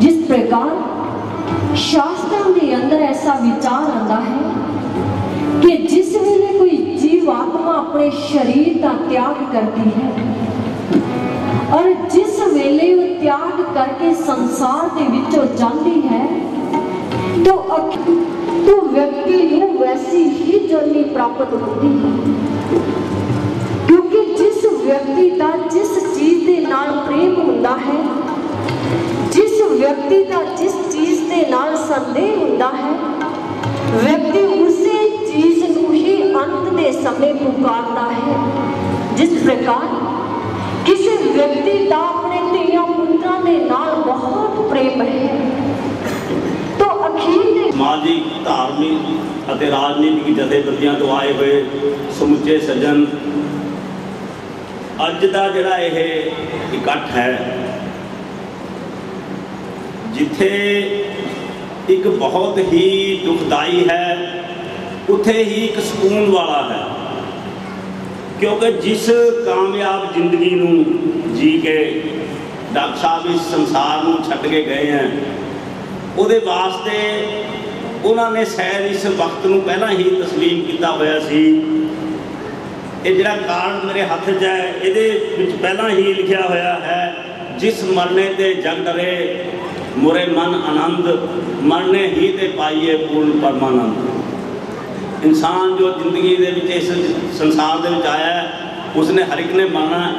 जिस प्रकार शास्त्र के अंदर ऐसा विचार आता है कि जिस वे कोई जीव आत्मा अपने शरीर का त्याग करती है और जिस वेले वो त्याग करके संसार के विचों जाती है तो तो व्यक्ति को वैसी ही जर्नी प्राप्त होती है। क्योंकि जिस व्यक्ति का जिस चीज़ के नाम प्रेम होता है ਵਿਅਕਤੀ ਦਾ ਜਿਸ ਚੀਜ਼ ਦੇ ਨਾਲ ਸੰਦੇਹ ਹੁੰਦਾ ਹੈ ਵਿਅਕਤੀ ਉਸੇ ਚੀਜ਼ ਨੂੰ ਹੀ ਅੰਤ ਦੇ ਸਮੇਂ ਪੁਕਾਰਦਾ ਹੈ ਜਿਸ ਪ੍ਰਕਾਰ ਕਿਸੇ ਵਿਅਕਤੀ ਦਾ ਆਪਣੇ ਧੀਆਂ ਪੁੱਤਰਾਂ ਦੇ ਨਾਲ ਬਹੁਤ ਪ੍ਰੇਮ ਹੈ ਤਾਂ ਅਖੀਰ ਦੇ ਸਮਾਜਿਕ ਧਾਰਮਿਕ ਅਤੇ ਰਾਜਨੀਤਿਕ ਜਥੇਬੰਦੀਆਂ ਤੋਂ ਆਏ ਹੋਏ ਸਮੁੱਚੇ ਸੱਜਣ ਅੱਜ ਦਾ ਜਿਹੜਾ ਇਹ ਇਕੱਠ ਹੈ ਜਿੱਥੇ ਇੱਕ ਬਹੁਤ ਹੀ ਦੁਖਦਾਈ ਹੈ ਉੱਥੇ ਹੀ ਇੱਕ ਸਕੂਨ ਵਾਲਾ ਹੈ ਕਿਉਂਕਿ ਜਿਸ ਕਾਮਯਾਬ ਜ਼ਿੰਦਗੀ ਨੂੰ ਜੀ ਕੇ ਡਾਕਟਰ ਸਾਹਿਬ ਇਸ ਸੰਸਾਰ ਨੂੰ ਛੱਡ ਕੇ ਗਏ ਹੈ ਉਹਦੇ ਵਾਸਤੇ ਉਹਨਾਂ ਨੇ ਸ਼ਾਇਦ ਇਸ ਵਕਤ ਨੂੰ ਪਹਿਲਾਂ ਹੀ تسلیم ਕੀਤਾ ਹੋਇਆ ਸੀ ਇਹ ਜਿਹੜਾ ਕਾਰਡ ਮੇਰੇ ਹੱਥ 'ਚ ਹੈ ਇਹਦੇ ਵਿੱਚ ਪਹਿਲਾਂ ਹੀ ਲਿਖਿਆ ਹੋਇਆ ਹੈ ਜਿਸ ਮਰਨੇ ਤੇ ਜਗ ਡਰੇ ਮੁਰੇ ਮਨ ਆਨੰਦ, ਮਰਨੇ ਹੀ ਤੇ ਪਾਈਏ ਪੂਰਨ ਪਰਮਾਨੰਦ। ਇਨਸਾਨ ਜੋ ਜ਼ਿੰਦਗੀ ਦੇ ਵਿੱਚ ਇਸ ਸੰਸਾਰ ਦੇ ਵਿੱਚ ਆਇਆ ਹੈ, ਉਸਨੇ ਹਰ ਇੱਕ ਨੇ ਮਰਨਾ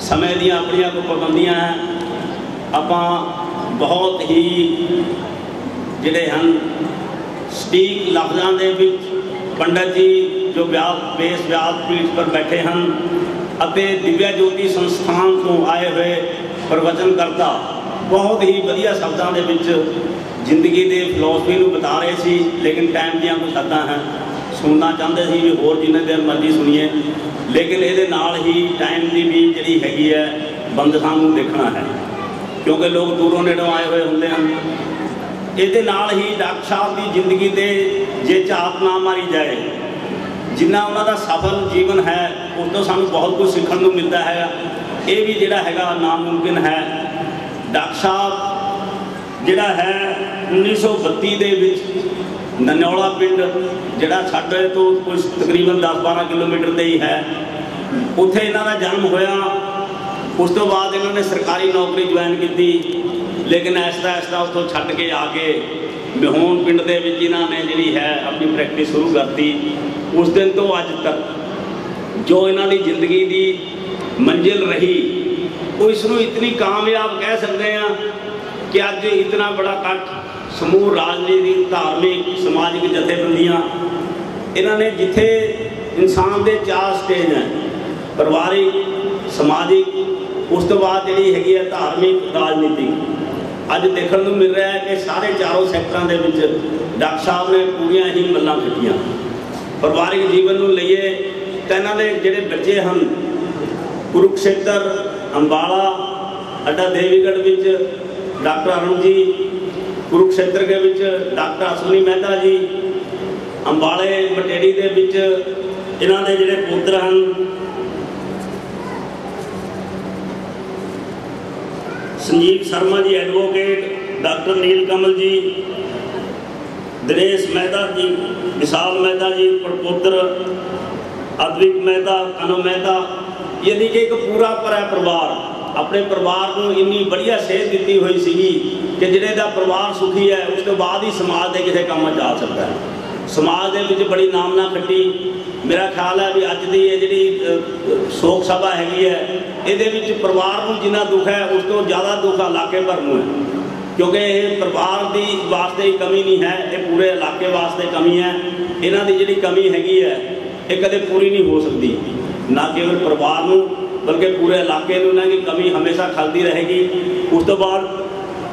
ਸਮੇਂ ਦੀਆਂ ਆਪਣੀਆਂ ਕੋਈ ਪਾਬੰਦੀਆਂ ਹੈ। ਆਪਾਂ ਬਹੁਤ ਹੀ ਜਿਹੜੇ ਹਨ, ਸਟੀਕ ਲਫ਼ਜ਼ਾਂ ਦੇ ਵਿੱਚ ਪੰਡਤ ਜੀ ਜੋ ਵਿਆਸ ਬੇਸ ਵਿਆਸ ਪੀਠ ਪਰ ਬੈਠੇ ਹਨ ਅਤੇ ਦਿਵਿਆ ਜੋਤੀ ਸੰਸਥਾਨ ਤੋਂ ਆਏ ਹੋਏ ਪ੍ਰਵਚਨ ਕਰਤਾ ਬਹੁਤ ਹੀ ਵਧੀਆ ਸ਼ਬਦਾਂ ਦੇ ਵਿੱਚ ਜ਼ਿੰਦਗੀ ਦੇ ਫਿਲਾਸਫੀ ਨੂੰ ਬਤਾ ਰਹੇ ਸੀ, ਲੇਕਿਨ ਟਾਈਮ ਦੀਆਂ ਕੁਝ ਹੱਦਾਂ ਹਨ। ਸੁਣਨਾ ਚਾਹੁੰਦੇ ਸੀ ਵੀ ਹੋਰ ਜਿੰਨੇ ਦਿਨ ਮਰਜ਼ੀ ਸੁਣੀਏ, ਲੇਕਿਨ ਇਹਦੇ ਨਾਲ ਹੀ ਟਾਈਮ ਦੀ ਵੀ ਜਿਹੜੀ ਹੈਗੀ ਹੈ ਬੰਦਸ਼ਾਂ ਨੂੰ ਦੇਖਣਾ ਹੈ। ਕਿਉਂਕਿ ਲੋਕ ਦੂਰੋਂ ਨੇੜੋਂ ਆਏ ਹੋਏ ਹੁੰਦੇ ਹਨ। ਇਹਦੇ ਨਾਲ ਹੀ ਡਾਕਟਰ ਸਾਹਿਬ ਦੀ ਜ਼ਿੰਦਗੀ ਤੇ ਜੇ ਝਾਤ ਨਾ ਮਾਰੀ ਜਾਏ, ਜਿੰਨਾ ਉਹਨਾਂ ਦਾ ਸਫਲ ਜੀਵਨ ਹੈ, ਉਸ ਤੋਂ ਸਾਨੂੰ ਬਹੁਤ ਕੁਝ ਸਿੱਖਣ ਨੂੰ ਮਿਲਦਾ ਹੈ ਇਹ ਵੀ ਜਿਹੜਾ ਹੈਗਾ ਨਾਮੁਮਕਿਨ ਹੈ। ਡਾਕਟਰ ਸਾਹਿਬ, ਜਿਹੜਾ ਹੈ 1932 ਦੇ ਵਿੱਚ ਨਨੌਲਾ ਪਿੰਡ, ਜਿਹੜਾ ਸਾਡੇ ਤੋਂ ਕੁਝ ਤਕਰੀਬਨ 10-12 ਕਿਲੋਮੀਟਰ ਤੇ ਹੀ ਹੈ। ਉੱਥੇ ਇਹਨਾਂ ਦਾ ਜਨਮ ਹੋਇਆ। ਉਸ ਤੋਂ ਬਾਅਦ ਇਹਨਾਂ ਨੇ ਸਰਕਾਰੀ ਨੌਕਰੀ ਜੁਆਇਨ ਕੀਤੀ। ਲੇਕਿਨ ਐਸਦਾ ਐਸਦਾ ਉੱਥੋਂ ਛੱਡ ਕੇ ਆ ਕੇ ਬਿਹੋਣ ਪਿੰਡ ਦੇ ਵਿੱਚ ਇਹਨਾਂ ਨੇ ਜਿਹੜੀ ਹੈ ਆਪਣੀ ਪ੍ਰੈਕਟਿਸ ਸ਼ੁਰੂ ਕਰਤੀ। ਉਸ ਦਿਨ ਤੋਂ ਅੱਜ ਤੱਕ ਜੋ ਇਹਨਾਂ ਦੀ ਜ਼ਿੰਦਗੀ ਦੀ ਮੰਜ਼ਿਲ ਰਹੀ ਉਹ ਇਸ ਨੂੰ ਇਤਨੀ ਕਾਮਯਾਬ ਕਹਿ ਸਕਦੇ ਆ ਕਿ ਅੱਜ ਇਤਨਾ ਬੜਾ ਇਕੱਠ ਸਮੂਹ, ਰਾਜਨੀਤਿਕ, ਧਾਰਮਿਕ, ਸਮਾਜਿਕ ਜਥੇਬੰਦੀਆਂ, ਇਹਨਾਂ ਨੇ ਜਿੱਥੇ ਇਨਸਾਨ ਦੇ ਚਾਰ ਸਟੇਜ ਹੈ ਪਰਿਵਾਰਿਕ, ਸਮਾਜਿਕ, ਉਸ ਤੋਂ ਬਾਅਦ ਜਿਹੜੀ ਹੈਗੀ ਹੈ ਧਾਰਮਿਕ, ਰਾਜਨੀਤਿਕ। ਅੱਜ ਦੇਖਣ ਨੂੰ ਮਿਲ ਰਿਹਾ ਹੈ ਕਿ ਸਾਰੇ ਚਾਰੋਂ ਸੈਕਟਰਾਂ ਦੇ ਵਿੱਚ ਡਾਕਟਰ ਸਾਹਿਬ ਨੇ ਪੂਰੀਆਂ ਹੀ ਮੱਲਾਂ ਖੱਟੀਆਂ। ਪਰਿਵਾਰਿਕ ਜੀਵਨ ਨੂੰ ਲਈਏ ਤਾਂ ਇਹਨਾਂ ਦੇ ਜਿਹੜੇ ਬੱਚੇ ਹਨ, ਕੁਰੂਕਸ਼ੇਤਰ ਅੰਬਾਲਾ, ਅੱਡਾ ਦੇਵੀਗੜ੍ਹ ਵਿੱਚ ਡਾਕਟਰ ਅਰੁਣ ਜੀ, ਕੁਰੂਕਸ਼ੇਤਰ ਦੇ ਵਿੱਚ ਡਾਕਟਰ ਅਸ਼ਵਨੀ ਮਹਿਤਾ ਜੀ, ਅੰਬਾਲੇ ਮਟੇੜੀ ਦੇ ਵਿੱਚ ਇਹਨਾਂ ਦੇ ਜਿਹੜੇ ਪੁੱਤਰ ਹਨ। ਸੰਜੀਵ ਸ਼ਰਮਾ ਜੀ ਐਡਵੋਕੇਟ ਡਾਕਟਰ ਨੀਲ ਕਮਲ ਜੀ, ਦਿਨੇਸ਼ ਮਹਿਤਾ ਜੀ, ਵਿਸ਼ਾਲ ਮਹਿਤਾ ਜੀ ਪ੍ਰਪੁੱਤਰ ਅਦਵਿਕ ਮਹਿਤਾ ਕਨਮ ਮਹਿਤਾ ਯਾਨੀ ਕਿ ਇੱਕ ਪੂਰਾ ਭਰਾ ਪਰਿਵਾਰ, ਆਪਣੇ ਪਰਿਵਾਰ ਨੂੰ ਇੰਨੀ ਵਧੀਆ ਸੇਧ ਦਿੱਤੀ ਹੋਈ ਸੀਗੀ ਕਿ ਜਿਹੜੇ ਦਾ ਪਰਿਵਾਰ ਸੁਖੀ ਹੈ, ਉਸ ਤੋਂ ਬਾਅਦ ਹੀ ਸਮਾਜ ਦੇ ਕਿਸੇ ਕੰਮ ਜਾ ਸਕਦਾ ਹੈ। ਸਮਾਜ ਦੇ ਵਿੱਚ ਬੜੀ ਨਾਮਨਾ ਖੱਟੀ। ਮੇਰਾ ਖਿਆਲ ਹੈ ਵੀ ਅੱਜ ਦੀ ਇਹ ਜਿਹੜੀ ਸ਼ੋਕ ਸਭਾ ਹੈਗੀ ਹੈ, ਇਹਦੇ ਵਿੱਚ ਪਰਿਵਾਰ ਨੂੰ ਜਿੰਨਾ ਦੁੱਖ ਹੈ, ਉਸ ਤੋਂ ਜ਼ਿਆਦਾ ਦੁੱਖ ਇਲਾਕੇ ਭਰ ਨੂੰ ਹੈ। ਕਿਉਂਕਿ ਇਹ ਪਰਿਵਾਰ ਦੀ ਵਾਸਤੇ ਕਮੀ ਨਹੀਂ ਹੈ, ਇਹ ਪੂਰੇ ਇਲਾਕੇ ਵਾਸਤੇ ਕਮੀ ਹੈ। ਇਹਨਾਂ ਦੀ ਜਿਹੜੀ ਕਮੀ ਹੈਗੀ ਹੈ, ਇਹ ਕਦੇ ਪੂਰੀ ਨਹੀਂ ਹੋ ਸਕਦੀ। ਨਾ ਕੇਵਲ ਪਰਿਵਾਰ ਨੂੰ, ਬਲਕਿ ਪੂਰੇ ਇਲਾਕੇ ਨੂੰ ਇਹਨਾਂ ਦੀ ਕਮੀ ਹਮੇਸ਼ਾ ਖਲਦੀ ਰਹੇਗੀ। ਉਸ ਤੋਂ ਬਾਅਦ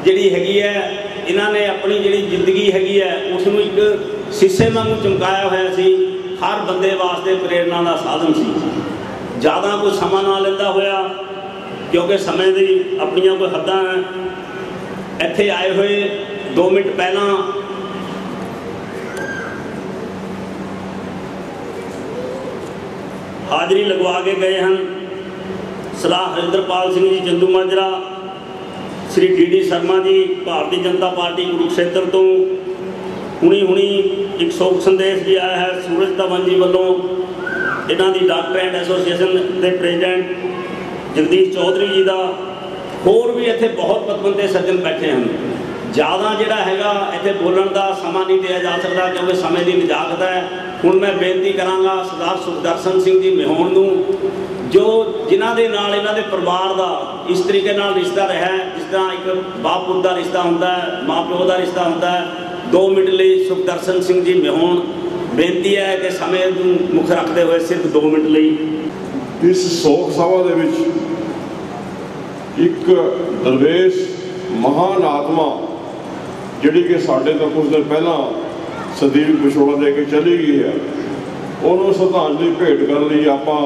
ਜਿਹੜੀ ਹੈਗੀ ਹੈ, ਇਹਨਾਂ ਨੇ ਆਪਣੀ ਜਿਹੜੀ ਜ਼ਿੰਦਗੀ ਹੈਗੀ ਹੈ ਉਸ ਨੂੰ ਇੱਕ ਸਿੱਸੇ ਵਾਂਗੂ ਚਮਕਾਇਆ ਹੋਇਆ ਸੀ। ਹਰ ਬੰਦੇ ਵਾਸਤੇ ਪ੍ਰੇਰਣਾ ਦਾ ਸਾਧਨ ਸੀ। ਜ਼ਿਆਦਾ ਕੋਈ ਸਮਾਂ ਨਾ ਲੈਂਦਾ ਹੋਇਆ, ਕਿਉਂਕਿ ਸਮੇਂ ਦੀ ਆਪਣੀਆਂ ਕੋਈ ਹੱਦਾਂ ਹੈ। ਇੱਥੇ ਆਏ ਹੋਏ 2 ਮਿੰਟ ਪਹਿਲਾਂ ਹਾਜ਼ਰੀ ਲਗਵਾ ਕੇ ਗਏ ਹਨ। ਸਲਾਹ ਹਰਿੰਦਰਪਾਲ ਸਿੰਘ ਜੀ, ਚੰਦੂ ਮਾਜਰਾ, ਸ੍ਰੀ ਡੀ ਸ਼ਰਮਾ ਜੀ, ਭਾਰਤੀ ਜਨਤਾ ਪਾਰਟੀ ਕੁਰੂਕਸ਼ੇਤਰ ਤੋਂ। ਹੁਣੀ ਹੁਣੀ ਇੱਕ ਸ਼ੋਕ ਸੰਦੇਸ਼ ਵੀ ਆਇਆ ਹੈ ਸੂਰਜ ਧਵਨ ਜੀ ਵੱਲੋਂ। ਇਹਨਾਂ ਦੀ ਡਾਕਟਰ ਐਂਡ ਐਸੋਸੀਏਸ਼ਨ ਦੇ ਪ੍ਰੈਜ਼ੀਡੈਂਟ ਜਗਦੀਸ਼ ਚੌਧਰੀ ਜੀ ਦਾ। ਹੋਰ ਵੀ ਇੱਥੇ ਬਹੁਤ ਪਤਵੰਤੇ ਸੱਜਣ ਬੈਠੇ ਹਨ। ਜ਼ਿਆਦਾ ਜਿਹੜਾ ਹੈਗਾ ਇੱਥੇ ਬੋਲਣ ਦਾ ਸਮਾਂ ਨਹੀਂ ਦਿਆ ਜਾ ਸਕਦਾ ਕਿਉਂਕਿ ਸਮੇਂ ਦੀ ਨਜਾਕਤ ਹੈ। ਹੁਣ ਮੈਂ ਬੇਨਤੀ ਕਰਾਂਗਾ ਸਰਦਾਰ ਸੁਖਦਰਸ਼ਨ ਸਿੰਘ ਜੀ ਮਿਹੋਣ ਨੂੰ, ਜੋ ਜਿਨ੍ਹਾਂ ਦੇ ਨਾਲ ਇਹਨਾਂ ਦੇ ਪਰਿਵਾਰ ਦਾ ਇਸ ਤਰੀਕੇ ਨਾਲ ਰਿਸ਼ਤਾ ਰਿਹਾ ਜਿਸ ਤਰ੍ਹਾਂ ਇੱਕ ਬਾਪ ਪੁੱਤ ਦਾ ਰਿਸ਼ਤਾ ਹੁੰਦਾ ਹੈ ਮਾਂ ਪਿਓ ਦਾ ਰਿਸ਼ਤਾ ਹੁੰਦਾ ਹੈ 2 ਮਿੰਟ ਲਈ ਸੁਖਦਰਸ਼ਨ ਸਿੰਘ ਜੀ ਮਿਹੋਣ। ਬੇਨਤੀ ਹੈ ਕਿ ਸਮੇਂ ਨੂੰ ਮੁੱਖ ਰੱਖਦੇ ਹੋਏ ਸਿਰਫ 2 ਮਿੰਟ ਲਈ। ਇਸ ਸੋਖ ਸਭਾ ਦੇ ਵਿੱਚ ਇੱਕ ਦਰਵੇਸ਼ ਮਹਾਨ ਆਤਮਾ ਜਿਹੜੀ ਕਿ ਸਾਡੇ ਤੋਂ ਕੁਝ ਦਿਨ ਪਹਿਲਾਂ ਸਦੀਵ ਵਿਛੋੜਾ ਦੇ ਕੇ ਚਲੀ ਗਈ ਹੈ, ਉਹਨੂੰ ਸ਼ਰਧਾਂਜਲੀ ਭੇਟ ਕਰਨ ਲਈ ਆਪਾਂ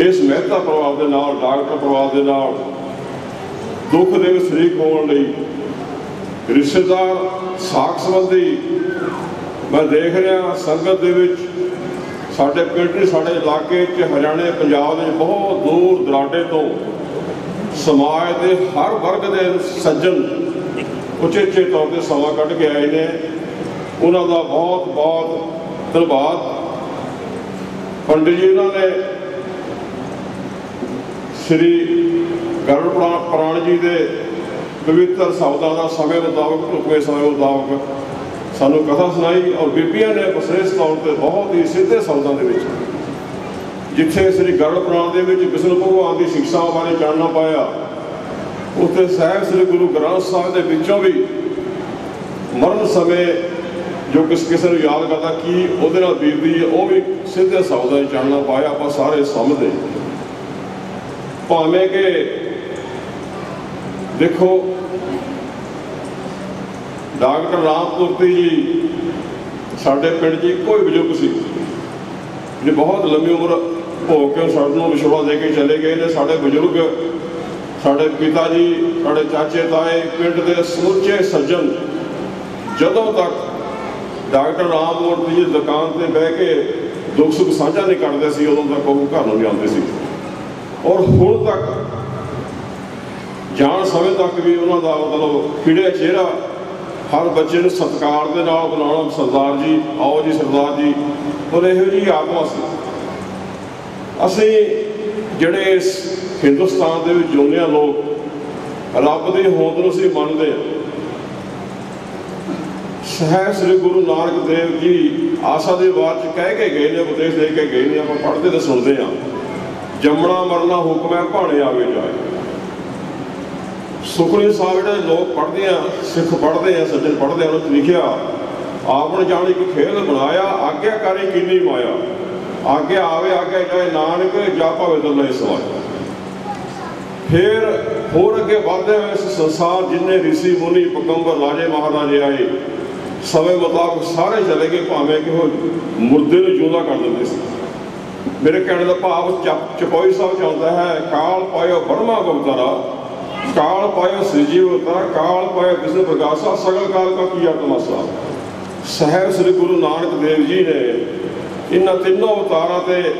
ਇਸ ਮਹਿਤਾ ਪਰਿਵਾਰ ਦੇ ਨਾਲ, ਡਾਕਟਰ ਪਰਿਵਾਰ ਦੇ ਨਾਲ, ਦੁੱਖ ਦੇ ਵਿੱਚ ਸ਼ਰੀਕ ਹੋਣ ਲਈ, ਰਿਸ਼ਤੇਦਾਰ ਸਾਖ ਸੰਬੰਧੀ ਮੈਂ ਦੇਖ ਰਿਹਾ ਸੰਗਤ ਦੇ ਵਿੱਚ ਸਾਡੇ ਪਿੰਡ ਸਾਡੇ ਇਲਾਕੇ 'ਚ ਹਰਿਆਣੇ, ਪੰਜਾਬ ਦੇ ਬਹੁਤ ਦੂਰ ਦਰਾਡੇ ਤੋਂ ਸਮਾਜ ਦੇ ਹਰ ਵਰਗ ਦੇ ਸੱਜਣ ਉਚੇਚੇ ਤੌਰ ਤੇ ਸਮਾਂ ਕੱਢ ਕੇ ਆਏ ਨੇ। ਉਹਨਾਂ ਦਾ ਬਹੁਤ ਬਹੁਤ ਧੰਨਵਾਦ। ਪੰਡਿਤ ਜੀ, ਉਹਨਾਂ ਨੇ ਸ੍ਰੀ ਗਰੁੜ ਪੁਰਾ- ਪੁਰਾਣ ਜੀ ਦੇ ਪਵਿੱਤਰ ਸ਼ਬਦਾਂ ਦਾ ਸਮੇਂ ਮੁਤਾਬਕ, ਢੁਕਵੇਂ ਸਮੇਂ ਮੁਤਾਬਕ ਸਾਨੂੰ ਕਥਾ ਸੁਣਾਈ ਔਰ ਬੀਬੀਆਂ ਨੇ ਵਿਸ਼ੇਸ਼ ਤੌਰ ਤੇ ਬਹੁਤ ਹੀ ਸਿੱਧੇ ਸ਼ਬਦਾਂ ਦੇ ਵਿੱਚ ਜਿੱਥੇ ਸ੍ਰੀ ਗਰੁੜ ਪੁਰਾਣ ਦੇ ਵਿੱਚ ਵਿਸ਼ਨੂੰ ਭਗਵਾਨ ਦੀ ਸਿੱਖਿਆਵਾਂ ਬਾਰੇ ਜਾਣਨਾ ਪਾਇਆ ਉੱਥੇ ਸਾਹਿਬ ਸ੍ਰੀ ਗੁਰੂ ਗ੍ਰੰਥ ਸਾਹਿਬ ਦੇ ਵਿੱਚੋਂ ਵੀ ਮਰਨ ਸਮੇਂ ਜੋ ਕਿਸ ਕਿਸੇ ਨੂੰ ਯਾਦ ਕਰਦਾ, ਕੀ ਉਹਦੇ ਨਾਲ ਬੀਤਦੀ ਹੈ, ਉਹ ਵੀ ਸਿੱਧੇ ਸ਼ਬਦਾਂ ਹੀ ਜਾਣਨਾ ਪਾਇਆ, ਆਪਾਂ ਸਾਰੇ ਸਮਝਦੇ ਭਾਵੇਂ ਕਿ ਦੇਖੋ, ਡਾਕਟਰ ਰਾਮਪੁਰਤੀ ਜੀ ਸਾਡੇ ਪਿੰਡ 'ਚ ਇੱਕੋ ਹੀ ਬਜ਼ੁਰਗ ਸੀ, ਜੇ ਬਹੁਤ ਲੰਮੀ ਉਮਰ ਭੋਗ ਕੇ ਸਾਡੇ ਨੂੰ ਵਿਛੋੜਾ ਦੇ ਕੇ ਚਲੇ ਗਏ ਨੇ, ਸਾਡੇ ਬਜ਼ੁਰਗ ਸਾਡੇ ਪਿਤਾ ਜੀ, ਸਾਡੇ ਚਾਚੇ ਤਾਏ, ਪਿੰਡ ਦੇ ਸਮੁੱਚੇ ਸੱਜਣ, ਜਦੋਂ ਤੱਕ ਡਾਕਟਰ ਰਾਮ ਰਾਮਮੂਰਤੀ ਜੀ ਦੁਕਾਨ ਤੇ ਬਹਿ ਕੇ ਦੁੱਖ ਸੁੱਖ ਸਾਂਝਾ ਨਹੀਂ ਕਰਦੇ ਸੀ, ਉਦੋਂ ਤੱਕ ਉਹ ਘਰ ਨੂੰ ਨਹੀਂ ਆਉਂਦੇ ਸੀ। ਔਰ ਹੁਣ ਤੱਕ, ਜਾਣ ਸਮੇਂ ਤੱਕ ਵੀ ਉਹਨਾਂ ਦਾ ਮਤਲਬ ਖਿੜਿਆ ਚਿਹਰਾ ਹਰ ਬੱਚੇ ਨੂੰ ਸਤਿਕਾਰ ਦੇ ਨਾਲ ਬੁਲਾਉਣਾ ਸਰਦਾਰ ਜੀ, ਆਓ ਜੀ ਸਰਦਾਰ ਜੀ, ਔਰ ਇਹੋ ਜਿਹੀ ਆਤਮਾ ਸੀ। ਅਸੀਂ ਜਿਹੜੇ ਹਿੰਦੁਸਤਾਨ ਦੇ ਵਿੱਚ ਜਿਉਂਦੇ ਹਾਂ ਲੋਕ, ਰੱਬ ਦੀ ਹੋਂਦ ਨੂੰ ਅਸੀਂ ਮੰਨਦੇ ਹਾਂ ਸਹਿਬ ਸ੍ਰੀ ਗੁਰੂ ਨਾਨਕ ਦੇਵ ਜੀ ਆਸਾ ਦੇ ਬਾਅਦ ਚ ਕਹਿ ਕੇ ਗਏ ਨੇ, ਉਪਦੇਸ਼ ਦੇ ਕੇ ਗਏ ਨੇ, ਆਪਾਂ ਪੜ੍ਹਦੇ ਤੇ ਸੁਣਦੇ ਹਾਂ ਜੰਮਣਾ ਮਰਨਾ ਹੁਕਮ ਹੈ, ਭਾਣੇ ਆਵੇ ਜਾਏ। ਸੁਖਨੀ ਸਾਹਿਬ ਜਿਹੜੇ ਲੋਕ ਪੜ੍ਹਦੇ ਆ, ਸਿੱਖ ਪੜ੍ਹਦੇ ਆ, ਸੱਜਣ ਪੜ੍ਹਦੇ ਆ, ਉਹਨਾਂ ਲਿਖਿਆ, ਆਪਣ ਜਾਣ ਇੱਕ ਖੇਲ ਬਣਾਇਆ ਆਗਿਆਕਾਰੀ ਕਿੰਨੀ ਮਾਇਆ। ਆਗਿਆ ਆਵੇ, ਆਗਿਆ ਜਾਏ, ਨਾਨਕ ਜਾ ਭਾਵੇਂ ਦੁੱਲੇ ਸਵਾਏ ਫਿਰ ਹੋਰ ਅੱਗੇ ਵਧਦੇ ਹੋਏ ਇਸ ਸੰਸਾਰ ਜਿੰਨੇ ઋષਿ ਮੁਨੀ ਪਕੰਬਰ ਰਾਜੇ, ਮਹਾਰਾਜੇ ਆਏ, ਸਮੇਂ ਮੁਤਾਬਕ ਸਾਰੇ ਚਲੇ ਗਏ, ਭਾਵੇਂ ਕਿ ਉਹ ਮੁਰਦੇ ਨੂੰ ਜਿਉਂਦਾ ਕਰ ਦਿੰਦੇ ਸੀ। ਮੇਰੇ ਕਹਿਣ ਦਾ ਭਾਵ ਚਪ- ਚਪੋਈ ਸਾਹਿਬ ਚ ਆਉਂਦਾ ਹੈ, ਕਾਲ ਪਾਇਓ ਬਰਮਾ ਬਵਤਾਰਾ ਕਾਲ ਪਾਇਓ ਸ੍ਰੀਜੀਵ ਅਵਤਾਰਾ, ਕਾਲ ਪਾਇਓ ਵਿਸ਼ਨੂੰ ਪ੍ਰਕਾਸ਼ਾ, ਸਗਲ ਕਾਲ ਕਾ ਕੀਆ ਸਾਹਿਬ ਸਹਿਬ ਸ੍ਰੀ ਗੁਰੂ ਨਾਨਕ ਦੇਵ ਜੀ ਨੇ ਇਹਨਾਂ ਤਿੰਨੋਂ ਅਵਤਾਰਾਂ ਤੇ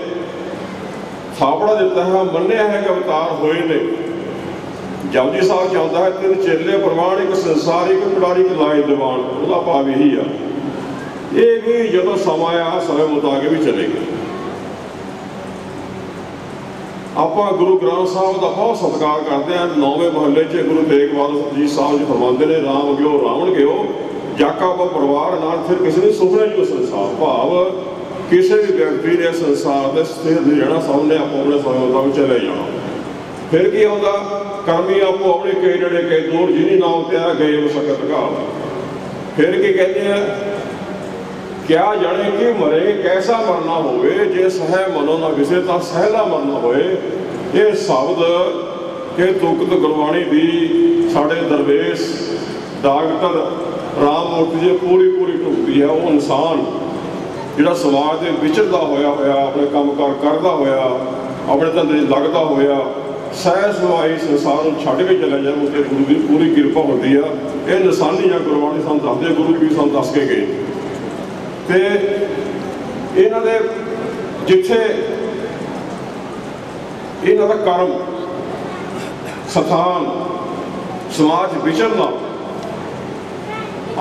ਥਾਪੜਾ ਦਿੱਤਾ ਹੈ, ਮੰਨਿਆ ਹੈ ਕਿ ਅਵਤਾਰ ਹੋਏ ਨੇ। ਜਪਜੀ ਸਾਹਿਬ ਚ ਹੈ, ਤਿੰਨ ਚੇਲੇ ਪ੍ਰਮਾਣ ਇੱਕ ਸੰਸਾਰ, ਇੱਕ ਖਿਡਾਰੀ ਇੱਕ ਲਾਏ ਦੀਵਾਨ। ਉਹਦਾ ਭਾਵ ਇਹੀ ਆ। ਇਹ ਵੀ ਜਦੋਂ ਸਮਾਂ ਆਇਆ, ਸਮੇਂ ਮੁਤਾਬਕ ਵੀ ਚਲੇਗਾ ਆਪਾਂ ਗੁਰੂ ਗ੍ਰੰਥ ਸਾਹਿਬ ਦਾ ਬਹੁਤ ਸਤਿਕਾਰ ਕਰਦੇ ਹਾਂ। ਨੌਵੇਂ ਮਹੱਲੇ 'ਚ ਗੁਰੂ ਤੇਗ ਬਹਾਦਰ ਜੀ ਸਾਹਿਬ ਜੀ ਫਰਮਾਉਂਦੇ ਨੇ, ਰਾਮ ਗਿਓ, ਰਾਵਣ ਗਿਓ, ਜਾਕਾ ਕੋ ਪਰਿਵਾਰ ਨਾਲ ਫਿਰ ਕਿਸੇ ਨੇ ਸੁਪਨੇ ਜੋ ਸੰਸਾਰ ਭਾਵ। ਕਿਸੇ ਵੀ ਵਿਅਕਤੀ ਨੇ ਸੰਸਾਰ ਦੇ ਸਥਿਰ ਜਿਹੜਾ ਸਾਹਮਣੇ ਆਪੋ ਆਪਣੇ ਸਮੇਂ ਮੁਤਾਬਕ ਚਲੇ ਜਾਣਾ। ਫਿਰ ਕੀ ਹੁੰਦਾ? ਕਰਮੀ ਆਪੋ ਆਪਣੇ ਕਈ ਜਿਹੜੇ ਕਈ ਦੂਰ ਜਿਨੀ ਨਾਮ ਤੇ ਆ ਗਏ ਮੁਸਕਤ ਘਾਲ ਫਿਰ ਕੀ ਕਹਿੰਦੇ ਆ? ਕਿਆ ਜਾਣੇ ਕਿ ਮਰੇ, ਕੈਸਾ ਮਰਨਾ ਹੋਵੇ, ਜੇ ਸਹਿ ਮਨੋ ਨਾ ਵਿਸੇ ਤਾਂ ਸਹਿਲਾ ਮਰਨਾ ਹੋਏ। ਇਹ ਸ਼ਬਦ ਕਿ ਤੁਕਤ ਗੁਰਬਾਣੀ ਦੀ ਸਾਡੇ ਦਰਵੇਸ਼ ਡਾਕਟਰ ਰਾਮ ਮੂਰਤੀ ਜੀ ਪੂਰੀ ਪੂਰੀ ਢੁਕਦੀ ਹੈ। ਉਹ ਇਨਸਾਨ ਜਿਹੜਾ ਸਮਾਜ ਦੇ ਵਿਚਰਦਾ ਹੋਇਆ ਹੋਇਆ, ਆਪਣੇ ਕੰਮਕਾਰ ਕਰਦਾ ਹੋਇਆ, ਆਪਣੇ ਧੰਦੇ 'ਚ ਲੱਗਦਾ ਹੋਇਆ ਸਹਿ ਸਵਾਈ ਸੰਸਾਰ ਨੂੰ ਛੱਡ ਕੇ ਚਲਾ ਜਾਵੇ ਉੱਤੇ ਗੁਰੂ ਦੀ ਪੂਰੀ ਕਿਰਪਾ ਹੁੰਦੀ ਆ। ਇਹ ਨਿਸ਼ਾਨੀ ਆ ਗੁਰਬਾਣੀ ਸਾਨੂੰ ਦੱਸਦੇ ਗੁਰੂ ਵੀ ਸਾਨੂੰ ਦੱਸ ਕੇ ਗਏ। ਤੇ ਇਹਨਾਂ ਦੇ ਜਿੱਥੇ ਇਹਨਾਂ ਦਾ ਕਰਮ, ਸਥਾਨ, ਸਮਾਜ ਵਿਚਰਨਾ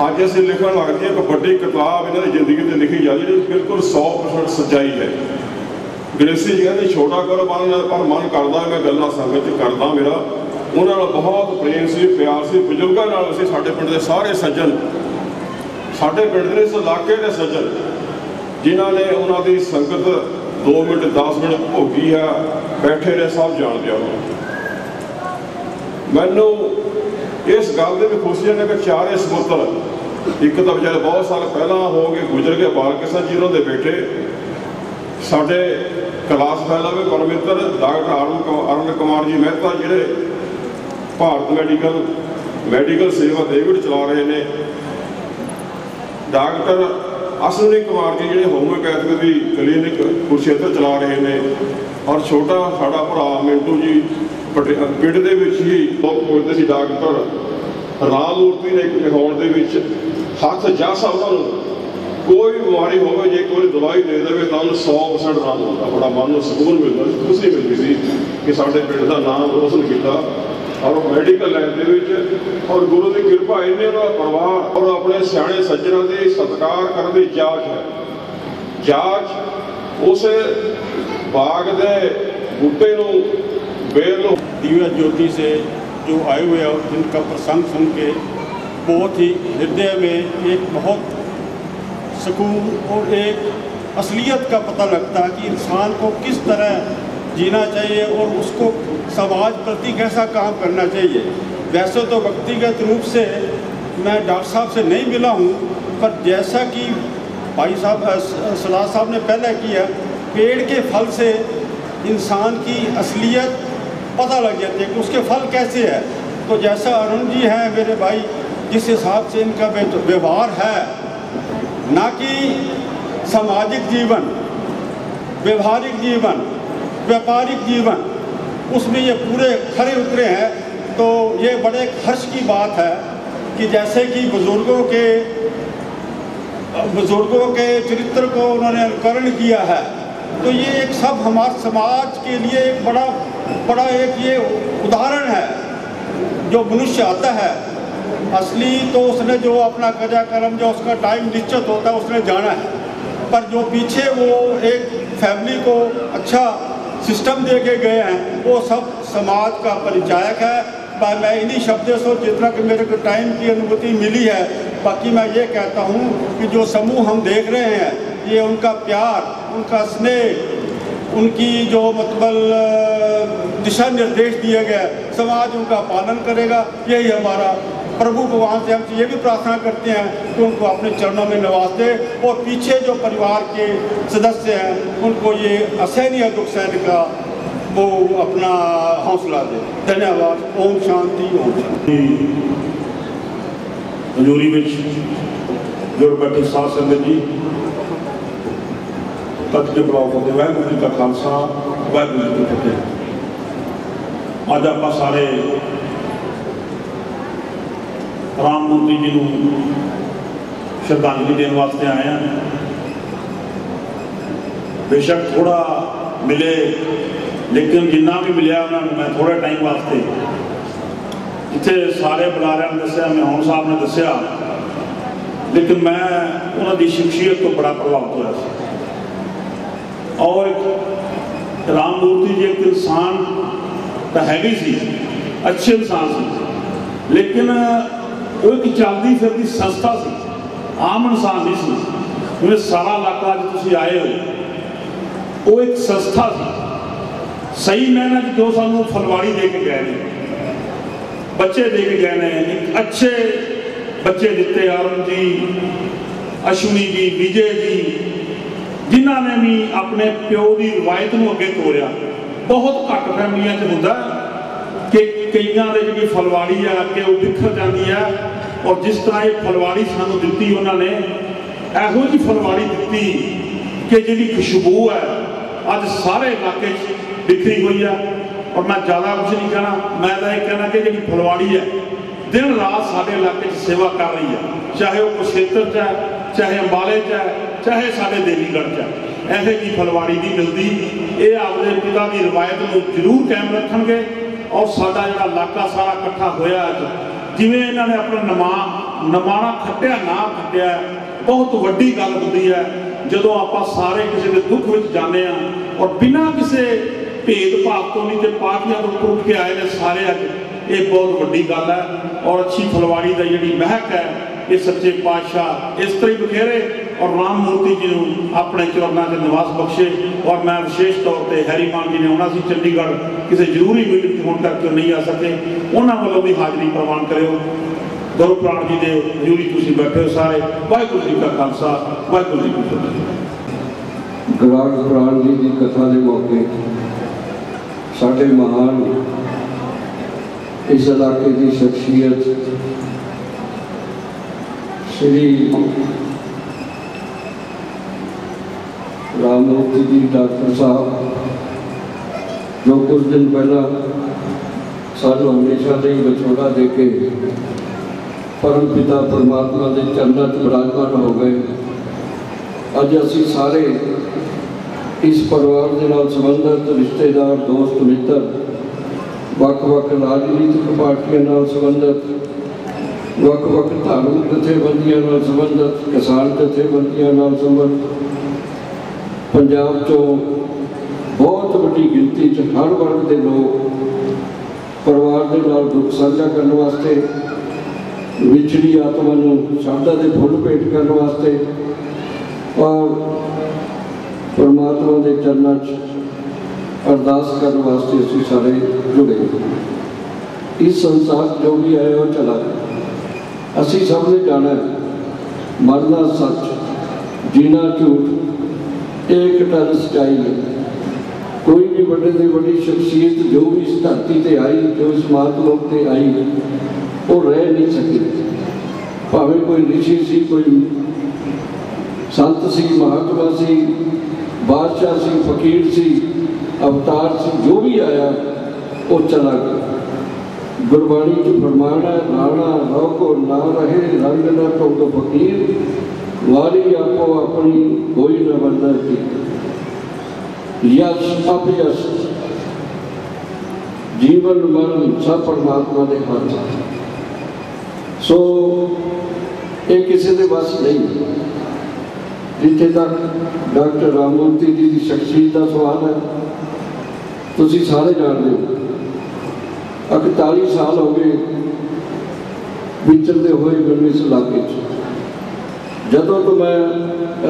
ਅੱਜ ਅਸੀਂ ਲਿਖਣ ਲੱਗਦੇ ਹਾਂ ਇੱਕ ਵੱਡੀ ਕਿਤਾਬ, ਇਹਨਾਂ ਦੀ ਜ਼ਿੰਦਗੀ ਤੇ ਲਿਖੀ ਜਾਂਦੀ ਜਿਹੜੀ ਬਿਲਕੁਲ 100% ਸੱਚਾਈ ਹੈ। ਗ੍ਰੇਸੀ ਜੀ ਕਹਿੰਦੇ, ਛੋਟਾ ਕਰੋ ਮਨ ਪਰ ਮਨ ਕਰਦਾ ਮੈਂ ਗੱਲਾਂ ਸੰਗਤ ਚ ਕਰਦਾ ਮੇਰਾ। ਉਹਨਾਂ ਨਾਲ ਬਹੁਤ ਪ੍ਰੇਮ ਸੀ, ਪਿਆਰ ਸੀ, ਬਜ਼ੁਰਗਾਂ ਨਾਲ ਅਸੀਂ ਸਾਡੇ ਪਿੰਡ ਦੇ ਸਾਰੇ ਸੱਜਣ, ਸਾਡੇ ਪਿੰਡ ਦੇ ਇਸ ਇਲਾਕੇ ਦੇ ਸੱਜਣ, ਜਿਨ੍ਹਾਂ ਨੇ ਉਹਨਾਂ ਦੀ ਸੰਗਤ 2 ਮਿੰਟ 10 ਮਿੰਟ ਭੋਗੀ ਆ ਬੈਠੇ ਨੇ ਸਭ ਜਾਣਦੇ ਆ ਮੈਨੂੰ ਇਸ ਗੱਲ ਦੇ ਵੀ ਖੁਸ਼ੀ ਹੈ ਕਿ ਚਾਰੇ ਸਪੁੱਤਰ ਇੱਕ ਤਾਂ ਵਿਚਾਰੇ ਬਹੁਤ ਸਾਲ ਪਹਿਲਾਂ ਹੋ ਗਏ ਗੁਜ਼ਰ ਗਏ ਬਾਲ ਜੀ ਉਹਨਾਂ ਦੇ ਬੇਟੇ। ਸਾਡੇ ਕਲਾਸ ਫੈਲਾਵੇ ਪਰਮਿੱਤਰ ਡਾਕਟਰ ਅਰੁਣ ਕੁ- ਅਰੁਣ ਕੁਮਾਰ ਜੀ ਮਹਿਤਾ ਜਿਹੜੇ ਭਾਰਤ ਮੈਡੀਕਲ ਮੈਡੀਕਲ ਸੇਵਾ ਦੇਵੜ ਚਲਾ ਰਹੇ ਨੇ। ਡਾਕਟਰ ਅਸਨੀ ਕੁਮਾਰ ਜੀ ਜਿਹੜੇ ਹੋਮਿਓਪੈਥਿਕ ਦੀ ਕਲੀਨਿਕ ਕੁਰਸ਼ੇਤਰ ਚਲਾ ਰਹੇ ਨੇ। ਔਰ ਛੋਟਾ ਸਾਡਾ ਭਰਾ ਮਿੰਟੂ ਜੀ ਪਿੰਡ ਦੇ ਵਿੱਚ ਹੀ ਲੋਕ ਪੁੱਛਦੇ ਸੀ ਡਾਕਟਰ ਰਾਮ ਮੂਰਤੀ ਦੇ ਇੱਕ ਦੇ ਵਿੱਚ ਹੱਥ ਜਾ ਸਕਦਾ ਨੂੰ ਕੋਈ ਬਿਮਾਰੀ ਹੋਵੇ, ਜੇ ਕੋਈ ਦਵਾਈ ਦੇ ਦੇਵੇ, ਤਾਂ ਉਹਨੂੰ 100% ਆਰਾਮ ਹੁੰਦਾ। ਬੜਾ ਮਨ ਨੂੰ ਸਕੂਨ ਮਿਲਦਾ, ਖੁਸ਼ੀ ਮਿਲਦੀ ਸੀ ਕਿ ਸਾਡੇ ਪਿੰਡ ਦਾ ਨਾਮ ਰੋਸ਼ਨ ਕੀਤਾ। ਔਰ ਮੈਡੀਕਲ ਲਾਈਨ ਦੇ ਵਿੱਚ, ਔਰ ਗੁਰੂ ਦੀ ਕਿਰਪਾ ਇੰਨੇ ਦਾ ਪਰਿਵਾਰ ਔਰ ਆਪਣੇ ਸਿਆਣੇ ਸੱਜਣਾਂ ਦੇ ਸਤਿਕਾਰ ਕਰਨ ਦੀ ਜਾਚ ਹੈ। ਜਾਚ ਉਸ ਬਾਗ ਦੇ ਬੂਟੇ ਨੂੰ बेलो तो दिव्य ज्योति से जो आए हुए और जिनका प्रसंग सुन के बहुत ही हृदय में एक बहुत सुकून और एक असलियत का पता लगता है कि इंसान को किस तरह जीना चाहिए और उसको समाज प्रति कैसा काम करना चाहिए। वैसे तो व्यक्तिगत रूप से मैं डॉक्टर साहब से नहीं मिला हूँ, पर जैसा कि भाई साहब सलाह साहब ने पहले किया, पेड़ के फल से इंसान की असलियत पता लग जाती है कि उसके फल कैसे है। तो जैसा अरुण जी हैं, मेरे भाई, जिस हिसाब से इनका व्यवहार है, ना कि सामाजिक जीवन, व्यवहारिक जीवन, व्यापारिक जीवन, उसमें ये पूरे खरे उतरे हैं तो ये बड़े हर्ष की बात है कि जैसे कि बुज़ुर्गों के बुज़ुर्गों के चरित्र को उन्होंने अनुकरण किया है। तो ये एक सब हमारे समाज के लिए एक बड़ा बड़ा एक ये उदाहरण है, जो मनुष्य आता है। असली तो उसने जो अपना कजा कर्म जो उसका टाइम निश्चित होता है, उसने जाना है। पर जो पीछे वो एक फैमिली को अच्छा सिस्टम दे के गए हैं, वो सब समाज का परिचायक है। मैं इन्हीं शब्दों से, जितना कि मेरे को टाइम की अनुभूति मिली है, बाकी मैं ये कहता हूँ कि जो समूह हम देख रहे हैं, ये उनका प्यार उनका स्नेह उनकी जो मतलब अ, दिशा निर्देश दिए गए समाज उनका पालन करेगा यही हमारा प्रभु भगवान से हम ये भी प्रार्थना करते हैं कि उनको अपने चरणों में नवाज दे और पीछे जो परिवार के सदस्य हैं उनको ये असहनीय दुख सहने का वो अपना हौसला दे धन्यवाद ओम शांति ओम शांति ਹਜ਼ੂਰੀ ਵਿੱਚ ਜੁੜ ਬੈਠੇ ਸਾਧ ਸੰਗਤ ਜੀ ਤਤ ਕੇ ਬਲਾਉ ਫਤਿਹ ਵਾਹਿਗੁਰੂ ਜੀ ਕਾ ਖਾਲਸਾ ਵਾਹਿਗੁਰੂ ਜੀ ਕੀ ਫਤਿਹ ਅੱਜ ਆਪਾਂ ਸਾਰੇ ਰਾਮ ਮੂਰਤੀ ਜੀ ਨੂੰ ਸ਼ਰਧਾਂਜਲੀ ਦੇਣ ਵਾਸਤੇ ਆਏ ਹਾਂ ਬੇਸ਼ੱਕ ਥੋੜਾ ਮਿਲੇ ਲੇਕਿਨ ਜਿੰਨਾ ਵੀ ਮਿਲਿਆ ਉਹਨਾਂ ਨੂੰ ਮੈਂ ਥੋੜੇ ਟਾਈਮ ਵਾਸਤੇ ਇੱਥੇ ਸਾਰੇ ਬੁਲਾਰਿਆਂ ਨੇ ਦੱਸਿਆ ਮੈਂ ਹੁਣ ਸਾਹਿਬ ਨੇ ਦੱਸਿਆ ਲੇਕਿਨ ਮੈਂ ਉਹਨਾਂ ਦੀ ਸ਼ਖਸੀਅਤ ਤੋਂ ਬੜਾ ਪ੍ਰਭਾਵਿਤ ਹੋਇਆ ਸੀ ਔਰ ਇੱਕ ਰਾਮ ਮੂਰਤੀ ਜੀ ਇੱਕ ਇਨਸਾਨ ਤਾਂ ਹੈਗੇ ਸੀ, ਅੱਛੇ ਇਨਸਾਨ ਸੀ। ਲੇਕਿਨ ਉਹ ਇੱਕ ਚੱਲਦੀ ਫਿਰਦੀ ਸੰਸਥਾ ਸੀ, ਆਮ ਇਨਸਾਨ ਨਹੀਂ ਸੀ। ਉਹਨੇ ਸਾਰਾ ਇਲਾਕਾ ਅੱਜ ਤੁਸੀਂ ਆਏ ਹੋ ਉਹ ਇੱਕ ਸੰਸਥਾ ਸੀ। ਸਹੀ ਮੈਨਾਂ ਚ ਜੋ ਸਾਨੂੰ ਫਲਵਾੜੀ ਦੇ ਕੇ ਗਏ ਨੇ। ਬੱਚੇ ਦੇ ਕੇ ਗਏ ਨੇ। ਇੱਕ ਅੱਛੇ ਬੱਚੇ ਦਿੱਤੇ ਅਰੁਣ ਜੀ, ਅਸ਼ਵਨੀ ਜੀ, ਵਿਜੇ ਜੀ ਜਿਨ੍ਹਾਂ ਨੇ ਵੀ ਆਪਣੇ ਪਿਓ ਦੀ ਰਵਾਇਤ ਨੂੰ ਅੱਗੇ ਤੋਰਿਆ। ਬਹੁਤ ਘੱਟ ਫੈਮਲੀਆਂ 'ਚ ਹੁੰਦਾ ਕਿ ਕਈਆਂ ਦੇ ਜਿਹੜੀ ਫਲਵਾੜੀ ਆ ਕਿ ਉਹ ਵਿਖਰ ਜਾਂਦੀ ਆ। ਔਰ ਜਿਸ ਤਰ੍ਹਾਂ ਇਹ ਫਲਵਾੜੀ ਸਾਨੂੰ ਦਿੱਤੀ ਉਹਨਾਂ ਨੇ, ਇਹੋ ਜਿਹੀ ਫਲਵਾੜੀ ਦਿੱਤੀ ਕਿ ਜਿਹੜੀ ਖੁਸ਼ਬੂ ਹੈ, ਅੱਜ ਸਾਰੇ ਇਲਾਕੇ 'ਚ ਵਿਖਰੀ ਹੋਈ ਆ। ਔਰ ਮੈਂ ਜ਼ਿਆਦਾ ਕੁਝ ਨਹੀਂ ਕਹਿਣਾ, ਮੈਂ ਤਾਂ ਇਹ ਕਹਿਣਾ ਕਿ ਜਿਹੜੀ ਫਲਵਾੜੀ ਹੈ, ਦਿਨ ਰਾਤ ਸਾਡੇ ਇਲਾਕੇ 'ਚ ਸੇਵਾ ਕਰ ਰਹੀ ਹੈ ਚਾਹੇ ਉਹ ਕੁਸ਼ੇਤਰ 'ਚ ਹੈ, ਚਾਹੇ ਅੰਬਾਲੇ 'ਚ ਹੈ ਚਾਹੇ ਸਾਡੇ ਦੇਵੀਗੜ੍ਹ 'ਚ ਹੈ ਇਹੋ ਜਿਹੀ ਫਲਵਾੜੀ ਨਹੀਂ ਮਿਲਦੀ। ਇਹ ਆਪਦੇ ਪਿਤਾ ਦੀ ਰਵਾਇਤ ਨੂੰ ਜ਼ਰੂਰ ਕਾਇਮ ਰੱਖਣਗੇ। ਔਰ ਸਾਡਾ ਜਿਹੜਾ ਇਲਾਕਾ ਸਾਰਾ ਇਕੱਠਾ ਹੋਇਆ ਅੱਜ, ਜਿਵੇਂ ਇਹਨਾਂ ਨੇ ਆਪਣਾ ਨਮਾ, ਨਮਾਣਾ ਖੱਟਿਆ, ਨਾ ਖੱਟਿਆ, ਬਹੁਤ ਵੱਡੀ ਗੱਲ ਹੁੰਦੀ ਹੈ। ਜਦੋਂ ਆਪਾਂ ਸਾਰੇ ਕਿਸੇ ਦੇ ਦੁੱਖ ਵਿੱਚ ਜਾਂਦੇ ਆ ਔਰ ਬਿਨਾਂ ਕਿਸੇ ਭੇਦ ਭਾਵ ਤੋਂ ਨਹੀਂ ਤੇ ਪਾਰਟੀਆਂ ਤੋਂ ਉੱਪਰ ਉੱਠ ਕੇ ਆਏ ਨੇ ਸਾਰੇ ਅੱਜ, ਇਹ ਬਹੁਤ ਵੱਡੀ ਗੱਲ ਹੈ। ਔਰ ਅੱਛੀ ਫਲਵਾੜੀ ਦਾ ਜਿਹੜੀ ਮਹਿਕ ਹੈ ਇਹ ਸੱਚੇ ਪਾਤਸ਼ਾਹ ਇਸ ਤਰ੍ਹਾਂ ਹੀ ਬਖੇਰੇ ਔਰ ਰਾਮ ਮੂਰਤੀ ਜੀ ਨੂੰ ਆਪਣੇ ਚਰਨਾਂ 'ਚ ਨਿਵਾਸ ਬਖਸ਼ੇ ਔਰ ਮੈਂ ਵਿਸ਼ੇਸ਼ ਤੌਰ ਤੇ ਹੈਰੀ ਮਾਨ ਜੀ ਨੇ ਆਉਣਾ ਸੀ ਚੰਡੀਗੜ੍ਹ, ਕਿਸੇ ਜ਼ਰੂਰੀ ਮੀਟਿੰਗ ਹੋਣ ਕਰਕੇ ਉਹ ਨਹੀਂ ਆ ਸਕੇ। ਉਹਨਾਂ ਵੱਲੋਂ ਵੀ ਹਾਜ਼ਰੀ ਪ੍ਰਵਾਨ ਕਰਿਓ। ਗੁਰੂ ਪ੍ਰਾਣ ਜੀ ਦੇ ਹਜ਼ੂਰੀ ਤੁਸੀਂ ਬੈਠੇ ਹੋ ਸਾਰੇ। ਵਾਹਿਗੁਰੂ ਜੀ ਕਾ ਖਾਲਸਾ, ਵਾਹਿਗੁਰੂ ਜੀ ਕੀ ਫਤਿਹ। ਗਰਾਗ ਜੀ ਦੀ ਕਥਾ ਦੇ ਮੌਕੇ ਸਾਡੇ ਮਹਾਨ ਇਸ ਇਲਾਕੇ ਦੀ ਸ਼ਖਸੀਅਤ ਸ਼੍ਰੀ ਰਾਮਮੂਰਤੀ ਜੀ ਡਾਕਟਰ ਸਾਹਿਬ, ਜੋ ਕੁਝ ਦਿਨ ਪਹਿਲਾਂ ਸਾਨੂੰ ਹਮੇਸ਼ਾ ਲਈ ਵਿਛੋੜਾ ਦੇ ਕੇ ਪਰਮ ਪਿਤਾ ਪਰਮਾਤਮਾ ਦੇ ਚਰਨਾਂ 'ਚ ਵਿਰਾਜਮਾਨ ਹੋ ਗਏ। ਅੱਜ ਅਸੀਂ ਸਾਰੇ ਇਸ ਪਰਿਵਾਰ ਦੇ ਨਾਲ ਸੰਬੰਧਿਤ ਰਿਸ਼ਤੇਦਾਰ, ਦੋਸਤ, ਮਿੱਤਰ, ਵੱਖ-ਵੱਖ ਰਾਜਨੀਤਿਕ ਪਾਰਟੀਆਂ ਨਾਲ ਸੰਬੰਧਿਤ ਵੱਖ-ਵੱਖ ਧਾਰਮਿਕ ਜਥੇਬੰਦੀਆਂ ਨਾਲ ਸੰਬੰਧਿਤ, ਕਿਸਾਨ ਜਥੇਬੰਦੀਆਂ ਨਾਲ ਸੰਬੰਧਿਤ ਪੰਜਾਬ ਤੋਂ ਬਹੁਤ ਵੱਡੀ ਗਿਣਤੀ 'ਚ ਹਰ ਵਰਗ ਦੇ ਲੋਕ ਪਰਿਵਾਰ ਦੇ ਨਾਲ ਦੁੱਖ ਸਾਂਝਾ ਕਰਨ ਵਾਸਤੇ, ਵਿਛੜੀ ਆਤਮਾ ਨੂੰ ਸ਼ਰਧਾ ਦੇ ਫੁੱਲ ਭੇਟ ਕਰਨ ਵਾਸਤੇ ਔਰ ਪਰਮਾਤਮਾ ਦੇ ਚਰਨਾਂ 'ਚ ਅਰਦਾਸ ਕਰਨ ਵਾਸਤੇ ਅਸੀਂ ਸਾਰੇ ਜੁੜੇ ਇਸ ਸੰਸਾਰ ਜੋ ਵੀ ਆਇਆ ਉਹ ਚਲਾ ਗਿਆ। ਅਸੀਂ ਸਭ ਨੇ ਜਾਣਾ ਮਰਨਾ ਸੱਚ, ਜੀਣਾ ਝੂਠ, ਇਹ ਇੱਕ ਟਰ ਸਟਾਈਲ ਕੋਈ ਵੀ ਵੱਡੇ ਤੋਂ ਵੱਡੀ ਸ਼ਖਸੀਅਤ ਜੋ ਵੀ ਇਸ ਧਰਤੀ ਤੇ ਆਈ, ਜੋ ਇਸ ਮਾਤ ਲੋਕ ਤੇ ਆਈ, ਉਹ ਰਹਿ ਨਹੀਂ ਸਕੀ। ਭਾਵੇਂ ਕੋਈ ਰਿਸ਼ੀ ਸੀ, ਕੋਈ ਸੰਤ ਸੀ, ਮਹਾਤਮਾ ਸੀ, ਬਾਦਸ਼ਾਹ ਸੀ, ਫਕੀਰ ਸੀ, ਅਵਤਾਰ ਸੀ, ਜੋ ਵੀ ਆਇਆ, ਉਹ ਚਲਾ ਗਿਆ। ਗੁਰਬਾਣੀ ਚ ਫਰਮਾਨ ਹੈ ਰਾਣਾ ਰੋ ਕੋ ਨਾ ਰਹੇ, ਰੰਗ ਨਾ ਟੋਕ ਫਕੀਰ। ਵਾਰੀ ਆਪੋ ਆਪਣੀ, ਕੋਈ ਨਾ ਬੰਦਾ ਕੀ ਯਸ, ਅਪਯਸ। ਜੀਵਨ, ਮਰਨ, ਸਭ ਪਰਮਾਤਮਾ ਦੇ ਹੱਥ। ਸੋ, ਇਹ ਕਿਸੇ ਦੇ ਵੱਸ ਨਹੀਂ। ਜਿੱਥੇ ਤੱਕ ਡਾਕਟਰ ਰਾਮਮੂਰਤੀ ਜੀ ਦੀ ਸ਼ਖਸੀਅਤ ਦਾ ਸਵਾਲ ਹੈ, ਤੁਸੀਂ ਸਾਰੇ ਜਾਣਦੇ ਹੋ। 41 ਸਾਲ ਹੋ ਗਏ ਵਿਚਰਦੇ ਹੋਏ ਮੈਨੂੰ ਇਸ ਇਲਾਕੇ 'ਚ। ਜਦੋਂ ਤੋਂ ਮੈਂ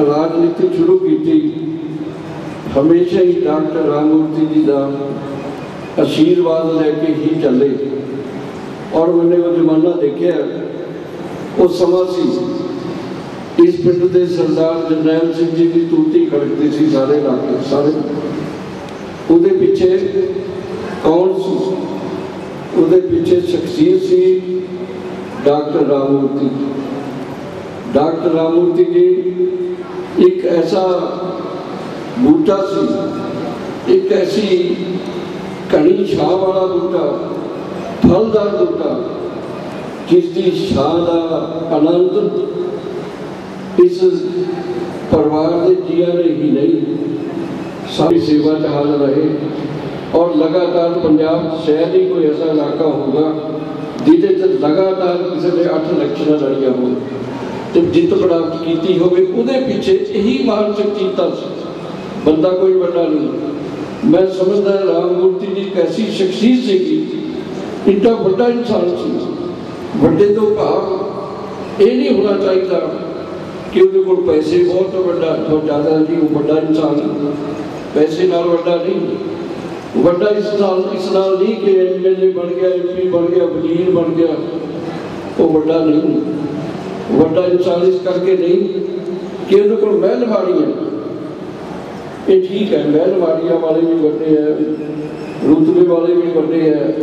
ਰਾਜਨੀਤੀ ਸ਼ੁਰੂ ਕੀਤੀ, ਹਮੇਸ਼ਾ ਹੀ ਡਾਕਟਰ ਰਾਮਮੂਰਤੀ ਜੀ ਦਾ ਆਸ਼ੀਰਵਾਦ ਲੈ ਕੇ ਹੀ ਚੱਲੇ। ਔਰ ਮੈਨੇ ਉਹ ਜ਼ਮਾਨਾ ਦੇਖਿਆ, ਉਹ ਸਮਾਂ ਸੀ। ਇਸ ਪਿੰਡ ਦੇ ਸਰਦਾਰ ਜਰਨੈਲ ਸਿੰਘ ਜੀ ਦੀ ਤੂਤੀ ਖੜਕਦੀ ਸੀ ਸਾਰੇ ਇਲਾਕੇ, ਸਾਰੇ। ਉਹਦੇ ਪਿੱਛੇ ਕੌਣ ਸੀ? ਉਹਦੇ ਪਿੱਛੇ ਸ਼ਖਸੀਅਤ ਸੀ ਡਾਕਟਰ ਰਾਮਮੂਰਤੀ। ਡਾਕਟਰ ਰਾਮਮੂਰਤੀ ਜੀ ਇੱਕ ਐਸਾ ਬੂਟਾ ਸੀ, ਇੱਕ ਐਸੀ ਘਣੀ ਛਾਂ ਵਾਲਾ ਬੂਟਾ, ਫਲਦਾਰ ਬੂਟਾ, ਜਿਸ ਦੀ ਛਾਂ ਦਾ ਆਨੰਦ ਇਸ ਪਰਿਵਾਰ ਦੇ ਜੀਆਂ ਨੇ ਹੀ ਨਹੀਂ ਸਾਡੀ ਸੇਵਾ ਚ ਹਾਜ਼ਰ ਰਹੇ। ਔਰ ਲਗਾਤਾਰ ਪੰਜਾਬ ਸ਼ਹਿਰ ਹੀ ਕੋਈ ਐਸਾ ਇਲਾਕਾ ਹੋਊਗਾ, ਜਿਹਦੇ 'ਚ ਲਗਾਤਾਰ ਕਿਸੇ ਨੇ 8 ਇਲੈਕਸ਼ਨਾਂ ਲੜੀਆਂ ਹੋਣ, ਤੇ ਜਿੱਤ ਪ੍ਰਾਪਤ ਕੀਤੀ ਹੋਵੇ, ਉਹਦੇ ਪਿੱਛੇ ਇਹੀ ਮਾਨਸਿਕ ਚਿੰਤਾ ਸੀ ਬੰਦਾ ਕੋਈ ਵੱਡਾ ਨਹੀਂ ਮੈਂ ਸਮਝਦਾ ਰਾਮ ਮੂਰਤੀ ਜੀ ਕੈਸੀ ਸ਼ਖਸੀਅਤ ਸੀਗੀ, ਇੰਨਾ ਵੱਡਾ ਇਨਸਾਨ ਸੀ। ਵੱਡੇ ਤੋਂ ਭਾਵ ਇਹ ਨਹੀਂ ਹੋਣਾ ਚਾਹੀਦਾ ਕਿ ਉਹਦੇ ਕੋਲ ਪੈਸੇ ਬਹੁਤ ਵੱਡਾ ਤੋਂ ਜ਼ਿਆਦਾ ਜੀ ਉਹ ਵੱਡਾ ਇਨਸਾਨ ਪੈਸੇ ਨਾਲ ਵੱਡਾ ਨਹੀਂ ਵੱਡਾ ਇਸ ਨਾਲ ਇਸ ਨਾਲ ਨਹੀਂ ਕਿ ਐਮਐਲਏ ਬਣ ਗਿਆ ਐਮਪੀ ਬਣ ਗਿਆ, ਵਜ਼ੀਰ ਬਣ ਗਿਆ। ਉਹ ਵੱਡਾ ਨਹੀਂ। ਵੱਡਾ ਇਨਸਾਨ ਇਸ ਕਰਕੇ ਨਹੀਂ ਕਿ ਉਹਦੇ ਕੋਲ ਮਹਿਲਵਾੜੀ ਹੈ ਇਹ ਠੀਕ ਹੈ, ਮਹਿਲ ਵਾਲੇ ਵੀ ਵੱਡੇ ਹੈ ਰੁਤਬੇ ਵਾਲੇ ਵੀ ਵੱਡੇ ਹੈ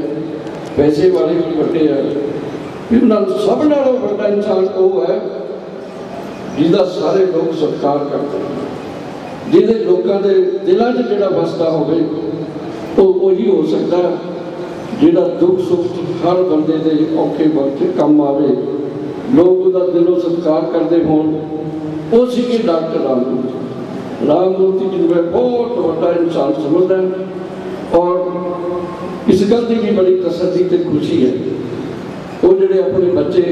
ਪੈਸੇ ਵਾਲੇ ਵੀ ਵੱਡੇ ਹੈ ਵੀ ਉਹਨਾਂ ਸਭ ਨਾਲੋਂ ਵੱਡਾ ਇਨਸਾਨ ਉਹ ਹੈ ਜਿਹਦਾ ਸਾਰੇ ਲੋਕ ਸਤਿਕਾਰ ਕਰਦੇ ਜਿਹਦੇ ਲੋਕਾਂ ਦੇ ਦਿਲਾਂ 'ਚ ਜਿਹੜਾ ਵਸਦਾ ਹੋਵੇ ਉਹ ਉਹੀ ਹੋ ਸਕਦਾ ਹੈ। ਜਿਹੜਾ ਦੁੱਖ ਸੁੱਖ 'ਚ ਹਰ ਬੰਦੇ ਦੇ ਔਖੇ ਵਕਤ 'ਚ ਕੰਮ ਆਵੇ, ਲੋਕ ਉਹਦਾ ਦਿਲੋਂ ਸਤਿਕਾਰ ਕਰਦੇ ਹੋਣ ਉਹ ਸੀ ਕਿ ਡਾਕਟਰ ਰਾਮਮੂਰਤੀ ਰਾਮਮੂਰਤੀ ਜੀ ਨੂੰ ਮੈਂ ਬਹੁਤ ਵੱਡਾ ਇਨਸਾਨ ਸਮਝਦਾ ਔਰ ਇਸ ਗੱਲ ਦੀ ਵੀ ਬੜੀ ਤਸੱਲੀ ਤੇ ਖੁਸ਼ੀ ਹੈ। ਉਹ ਜਿਹੜੇ ਆਪਣੇ ਬੱਚੇ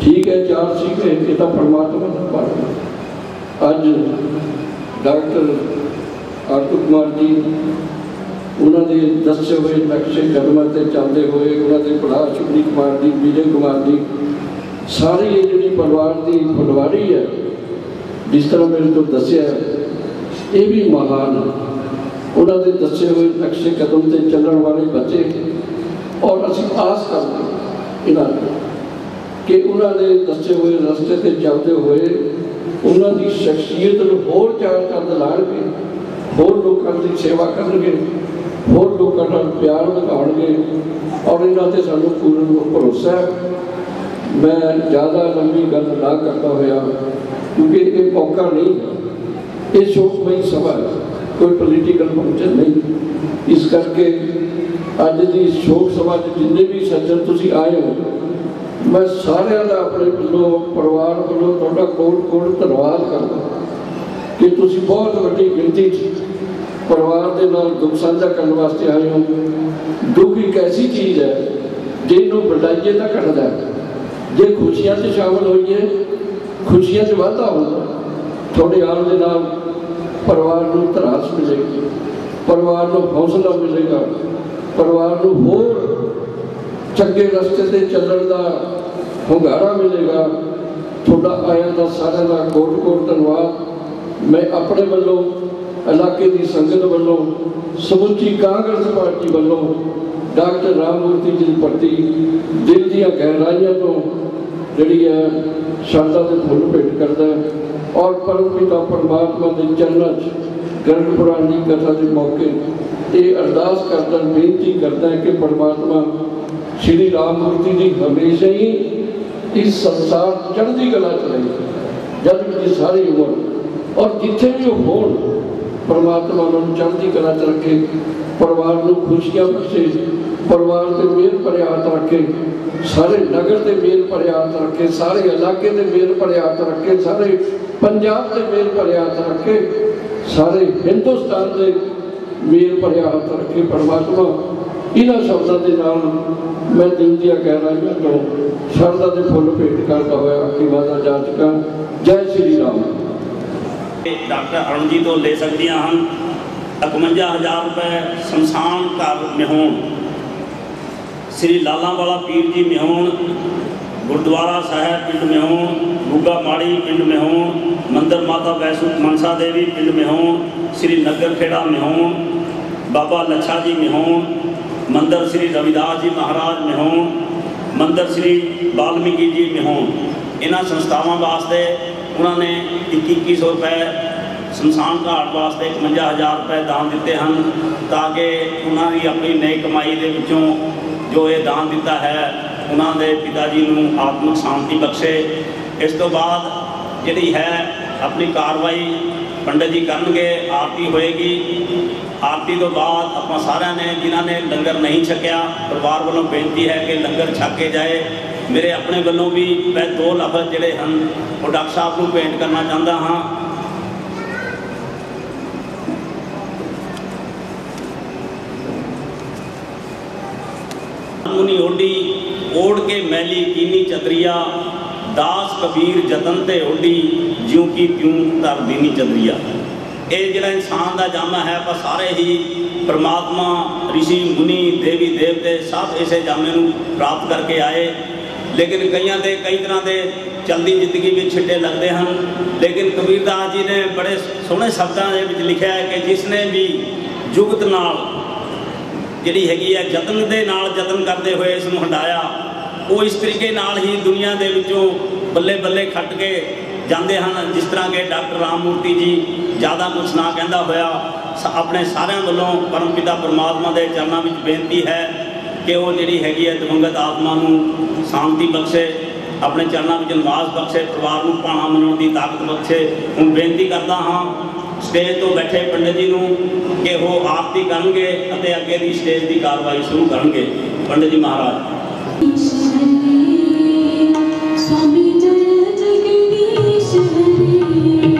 ਠੀਕ ਹੈ, ਚਾਰ ਸੀ ਕਿ ਇਹ ਤਾਂ ਪਰਮਾਤਮਾ ਦਾ ਪਾਣਾ ਅੱਜ ਡਾਕਟਰ ਆਟੂ ਕੁਮਾਰ ਜੀ ਉਹਨਾਂ ਦੇ ਦੱਸੇ ਹੋਏ ਨਕਸ਼ੇ ਕਦਮਾਂ ਤੇ ਚੱਲਦੇ ਹੋਏ ਉਹਨਾਂ ਦੇ ਭਰਾ ਸ਼ੁਭਨੀ ਕੁਮਾਰ ਜੀ ਵਿਜੇ ਕੁਮਾਰ ਜੀ ਸਾਰੀ ਇਹ ਜਿਹੜੀ ਪਰਿਵਾਰ ਦੀ ਪਟਵਾਰੀ ਹੈ, ਜਿਸ ਤਰ੍ਹਾਂ ਮੇਰੇ ਤੋਂ ਦੱਸਿਆ ਇਹ ਵੀ ਮਹਾਨ ਹੈ। ਉਹਨਾਂ ਦੇ ਦੱਸੇ ਹੋਏ ਨਕਸ਼ੇ ਕਦਮ ਤੇ ਚੱਲਣ ਵਾਲੇ ਬੱਚੇ ਔਰ ਅਸੀਂ ਆਸ ਕਰਦੇ ਇਹਨਾਂ ਤੋਂ ਕਿ ਉਹਨਾਂ ਦੇ ਦੱਸੇ ਹੋਏ ਰਸਤੇ ਤੇ ਚੱਲਦੇ ਹੋਏ ਉਹਨਾਂ ਦੀ ਸ਼ਖਸੀਅਤ ਨੂੰ ਹੋਰ ਚਾਰ ਚੰਦ ਲਾਣਗੇ ਹੋਰ ਲੋਕਾਂ ਦੀ ਸੇਵਾ ਕਰਨਗੇ ਹੋਰ ਲੋਕਾਂ ਨਾਲ ਪਿਆਰ ਦਿਖਾਉਣਗੇ ਔਰ ਇਹਨਾਂ ਤੇ ਸਾਨੂੰ ਪੂਰਨ ਭਰੋਸਾ ਹੈ। ਮੈਂ ਜ਼ਿਆਦਾ ਲੰਮੀ ਗੱਲ ਨਾ ਕਰਦਾ ਹੋਇਆ, ਕਿਉਂਕਿ ਇਹ ਮੌਕਾ ਨਹੀਂ ਹੈ। ਇਹ ਸ਼ੋਕਮਈ ਸਭਾ ਹੈ। ਕੋਈ ਪੋਲੀਟੀਕਲ ਫੰਕਸ਼ਨ ਨਹੀਂ। ਇਸ ਕਰਕੇ ਅੱਜ ਦੀ ਸ਼ੋਕ ਸਭਾ 'ਚ ਜਿੰਨੇ ਵੀ ਸੱਜਣ ਤੁਸੀਂ ਆਏ ਹੋ, ਮੈਂ ਸਾਰਿਆਂ ਦਾ ਆਪਣੇ ਵੱਲੋਂ, ਪਰਿਵਾਰ ਵੱਲੋਂ ਤੁਹਾਡਾ ਕੋਟ ਕੋਟ ਧੰਨਵਾਦ ਕਰਦਾ ਕਿ ਤੁਸੀਂ ਬਹੁਤ ਵੱਡੀ ਗਿਣਤੀ 'ਚ ਪਰਿਵਾਰ ਦੇ ਨਾਲ ਦੁੱਖ ਸਾਂਝਾ ਕਰਨ ਵਾਸਤੇ ਆਏ ਹੋ। ਦੁੱਖ ਇੱਕ ਐਸੀ ਚੀਜ਼ ਹੈ ਜਿਹਨੂੰ ਵਡਾਈਏ ਤਾਂ ਘਟਦਾ ਜੇ ਖੁਸ਼ੀਆਂ 'ਚ ਸ਼ਾਮਲ ਹੋਈਏ, ਖੁਸ਼ੀਆਂ 'ਚ ਵਾਧਾ ਹੁੰਦਾ ਤੁਹਾਡੇ ਆਉਣ ਦੇ ਨਾਲ ਪਰਿਵਾਰ ਨੂੰ ਤਰਾਸ ਮਿਲੇਗੀ, ਪਰਿਵਾਰ ਨੂੰ ਹੌਸਲਾ ਮਿਲੇਗਾ, ਪਰਿਵਾਰ ਨੂੰ ਹੋਰ ਚੰਗੇ ਰਸਤੇ ਤੇ ਚੱਲਣ ਦਾ ਹੁੰਗਾਰਾ ਮਿਲੇਗਾ। ਤੁਹਾਡਾ ਆਇਆਂ ਦਾ ਸਾਰਿਆਂ ਦਾ ਕੋਟ ਕੋਟ ਧੰਨਵਾਦ। ਮੈਂ ਆਪਣੇ ਵੱਲੋਂ ਇਲਾਕੇ ਦੀ ਸੰਗਤ ਵੱਲੋਂ ਸਮੁੱਚੀ ਕਾਂਗਰਸ ਪਾਰਟੀ ਵੱਲੋਂ ਡਾਕਟਰ ਰਾਮਮੂਰਤੀ ਜੀ ਦੀ ਪ੍ਰਤੀ ਦਿਲ ਦੀਆਂ ਗਹਿਰਾਈਆਂ ਤੋਂ ਜਿਹੜੀ ਹੈ ਸ਼ਰਧਾ ਦੇ ਫੁੱਲ ਭੇਟ ਕਰਦਾ ਹੈ ਔਰ ਪਰਮ ਪਿਤਾ ਪਰਮਾਤਮਾ ਦੇ ਚਰਨਾਂ 'ਚ ਗਰਗ ਪੁਰਾਣ ਦੀ ਕਥਾ ਦੇ ਮੌਕੇ ਇਹ ਅਰਦਾਸ ਕਰਦਾ ਬੇਨਤੀ ਕਰਦਾ ਹੈ ਕਿ ਪਰਮਾਤਮਾ ਸ਼੍ਰੀ ਰਾਮ ਮੂਰਤੀ ਜੀ ਹਮੇਸ਼ਾ ਹੀ ਇਸ ਸੰਸਾਰ 'ਚ ਚੜ੍ਹਦੀ ਕਲਾ ਚ ਰਹੇ ਜਦ ਵੀ ਸਾਰੀ ਉਮਰ ਔਰ ਜਿੱਥੇ ਵੀ ਉਹ ਹੋਣ ਪਰਮਾਤਮਾ ਉਹਨਾਂ ਨੂੰ ਚੜ੍ਹਦੀ ਕਲਾ ਚ ਰੱਖੇ, ਪਰਿਵਾਰ ਨੂੰ ਖੁਸ਼ੀਆਂ ਬਖਸ਼ੇ, ਪਰਿਵਾਰ ਤੇ ਮਿਹਰ ਭਰਿਆ ਹੱਥ ਰੱਖੇ, ਸਾਰੇ ਨਗਰ ਤੇ ਮੇਲ ਭਰਿਆ ਰੱਖੇ, ਸਾਰੇ ਇਲਾਕੇ ਤੇ ਮੇਲ ਭਰਿਆ ਰੱਖੇ, ਸਾਰੇ ਪੰਜਾਬ ਤੇ ਮੇਲ ਭਰਿਆ ਰੱਖੇ, ਸਾਰੇ ਹਿੰਦੁਸਤਾਨ ਦੇ ਮੇਲ ਭਰਿਆ ਰੱਖੇ ਪਰਮਾਤਮਾ। ਇਹਨਾਂ ਸ਼ਬਦਾਂ ਦੇ ਨਾਲ ਮੈਂ ਦਿਲ ਦੀਆਂ ਗਹਿਰਾਈਆਂ ਤੋਂ ਸ਼ਰਧਾ ਦੇ ਫੁੱਲ ਭੇਟ ਕਰਦਾ ਹੋਇਆ ਕਿ ਵਾਦਾ ਜਾਚਕਾਂ ਜੈ ਸ਼੍ਰੀ ਰਾਮ। ਡਾਕਟਰ ਅਰੁਣ ਤੋਂ ਲੈ ਸਕਦੀਆਂ ਹਨ। 51000 ਰੁਪਏ ਸ਼ਮਸ਼ਾਨ ਘਰ ਮਿਹੋਣ। ਸ੍ਰੀ ਲਾਲਾਂਵਾਲਾ ਪੀਰ ਜੀ ਮਿਹੋਣ, ਗੁਰਦੁਆਰਾ ਸਾਹਿਬ ਪਿੰਡ ਮਿਹੋਣ ਗੁੱਗਾ ਮਾੜੀ ਪਿੰਡ ਮਿਹੋਣ, ਮੰਦਰ ਮਾਤਾ ਵੈਸ਼ਨੋ ਮਨਸਾ ਦੇਵੀ ਪਿੰਡ ਮਿਹੋਣ, ਸ੍ਰੀ ਨਗਰ ਖੇੜਾ ਮਿਹੋਣ, ਬਾਬਾ ਲੱਛਾ ਜੀ ਮਿਹੋਣ, ਮੰਦਰ ਸ੍ਰੀ ਰਵਿਦਾਸ ਜੀ ਮਹਾਰਾਜ ਮਿਹੋਣ, ਮੰਦਰ ਸ੍ਰੀ ਵਾਲਮੀਕੀ ਜੀ ਮਿਹੋਣ। ਇਹਨਾਂ ਸੰਸਥਾਵਾਂ ਵਾਸਤੇ ਉਹਨਾਂ ਨੇ 2100 ਰੁਪਏ ਸ਼ਮਸ਼ਾਨ ਘਾਟ ਵਾਸਤੇ 51000 ਰੁਪਏ ਦਾਨ ਦਿੱਤੇ ਹਨ ਤਾਂ ਕਿ ਉਹਨਾਂ ਦੀ ਆਪਣੀ ਨਈ ਕਮਾਈ ਦੇ ਵਿੱਚੋਂ ਜੋ ਇਹ ਦਾਨ ਦਿੱਤਾ ਹੈ, ਉਹਨਾਂ ਦੇ ਪਿਤਾ ਜੀ ਨੂੰ ਆਤਮਿਕ ਸ਼ਾਂਤੀ ਬਖਸ਼ੇ। ਇਸ ਤੋਂ ਬਾਅਦ ਜਿਹੜੀ ਹੈ ਆਪਣੀ ਕਾਰਵਾਈ ਪੰਡਤ ਜੀ ਕਰਨਗੇ, ਆਰਤੀ ਹੋਏਗੀ। ਆਰਤੀ ਤੋਂ ਬਾਅਦ ਆਪਾਂ ਸਾਰਿਆਂ ਨੇ, ਜਿਨ੍ਹਾਂ ਨੇ ਲੰਗਰ ਨਹੀਂ ਛਕਿਆ, ਪਰਿਵਾਰ ਵੱਲੋਂ ਬੇਨਤੀ ਹੈ ਕਿ ਲੰਗਰ ਛਕ ਕੇ ਜਾਏ। ਮੇਰੇ ਆਪਣੇ ਵੱਲੋਂ ਵੀ ਮੈਂ ਦੋ ਲਫ਼ਜ਼ ਜਿਹੜੇ ਹਨ, ਉਹ ਡਾਕਟਰ ਸਾਹਿਬ ਨੂੰ ਭੇਂਟ ਕਰਨਾ ਚਾਹੁੰਦਾ ਹਾਂ। ਮੁਨੀ ਓਡੀ ਓੜ ਕੇ ਮੈਲੀ, ਕੀਨੀ ਚਤਰੀਆ ਦਾਸ ਕਬੀਰ ਜਤਨ ਤੇ ਓਡੀ ਜਿਉ ਕੀ ਤਿਉ ਧਰ ਦੀਨੀ ਚਤਰੀਆ ਇਹ ਜਿਹੜਾ ਇਨਸਾਨ ਦਾ ਜਾਮਾ ਹੈ ਪਰ ਸਾਰੇ ਹੀ ਪ੍ਰਮਾਤਮਾ ઋષਿ ਮੁਨੀ, ਦੇਵੀ, ਦੇਵਤੇ ਸਭ ਇਸੇ ਜਾਮੇ ਨੂੰ ਪ੍ਰਾਪਤ ਕਰਕੇ ਆਏ। ਲੇਕਿਨ ਕਈਆਂ ਦੇ, ਕਈ ਤਰ੍ਹਾਂ ਦੇ ਚਲਦੀ ਜ਼ਿੰਦਗੀ ਵਿੱਚ ਛਿੱਟੇ ਲੱਗਦੇ ਹਨ। ਲੇਕਿਨ ਕਬੀਰਦਾਸ ਜੀ ਨੇ ਬੜੇ ਸੋਹਣੇ ਸ਼ਬਦਾਂ ਦੇ ਵਿੱਚ ਲਿਖਿਆ ਹੈ ਕਿ ਜਿਸ ਨੇ ਵੀ ਜੁਗਤ ਨਾਲ ਜਿਹੜੀ ਹੈਗੀ ਹੈ ਯਤਨ ਦੇ ਨਾਲ ਯਤਨ ਕਰਦੇ ਹੋਏ ਇਸ ਨੂੰ ਹੰਡਾਇਆ ਉਹ ਇਸ ਤਰੀਕੇ ਨਾਲ ਹੀ ਦੁਨੀਆ ਦੇ ਵਿੱਚੋਂ ਬੱਲੇ ਬੱਲੇ ਖੱਟ ਕੇ ਜਾਂਦੇ ਹਨ, ਜਿਸ ਤਰ੍ਹਾਂ ਕਿ ਡਾਕਟਰ ਰਾਮ ਮੂਰਤੀ ਜੀ ਜ਼ਿਆਦਾ ਕੁਝ ਨਾ ਕਹਿੰਦਾ ਹੋਇਆ, ਸ- ਆਪਣੇ ਸਾਰਿਆਂ ਵੱਲੋਂ ਪਰਮ ਪਿਤਾ ਪਰਮਾਤਮਾ ਦੇ ਚਰਨਾਂ ਵਿੱਚ ਬੇਨਤੀ ਹੈ ਕਿ ਉਹ ਜਿਹੜੀ ਹੈਗੀ ਹੈ ਦਿਵੰਗਤ ਆਤਮਾ ਨੂੰ ਸ਼ਾਂਤੀ ਬਖਸ਼ੇ, ਆਪਣੇ ਚਰਨਾਂ ਵਿੱਚ ਨਿਵਾਸ ਬਖਸ਼ੇ, ਪਰਿਵਾਰ ਨੂੰ ਭਾਣਾ ਮਨਾਉਣ ਦੀ ਤਾਕਤ ਬਖਸ਼ੇ। ਹੁਣ ਬੇਨਤੀ ਕਰਦਾ ਹਾਂ, ਸਟੇਜ ਤੋਂ ਬੈਠੇ ਪੰਡਿਤ ਜੀ ਨੂੰ ਕਿ ਉਹ ਆਰਤੀ ਕਰਨਗੇ ਅਤੇ ਅੱਗੇ ਦੀ ਸਟੇਜ ਦੀ ਕਾਰਵਾਈ ਸ਼ੁਰੂ ਕਰਨਗੇ। ਪੰਡਿਤ ਜੀ ਮਹਾਰਾਜ। you.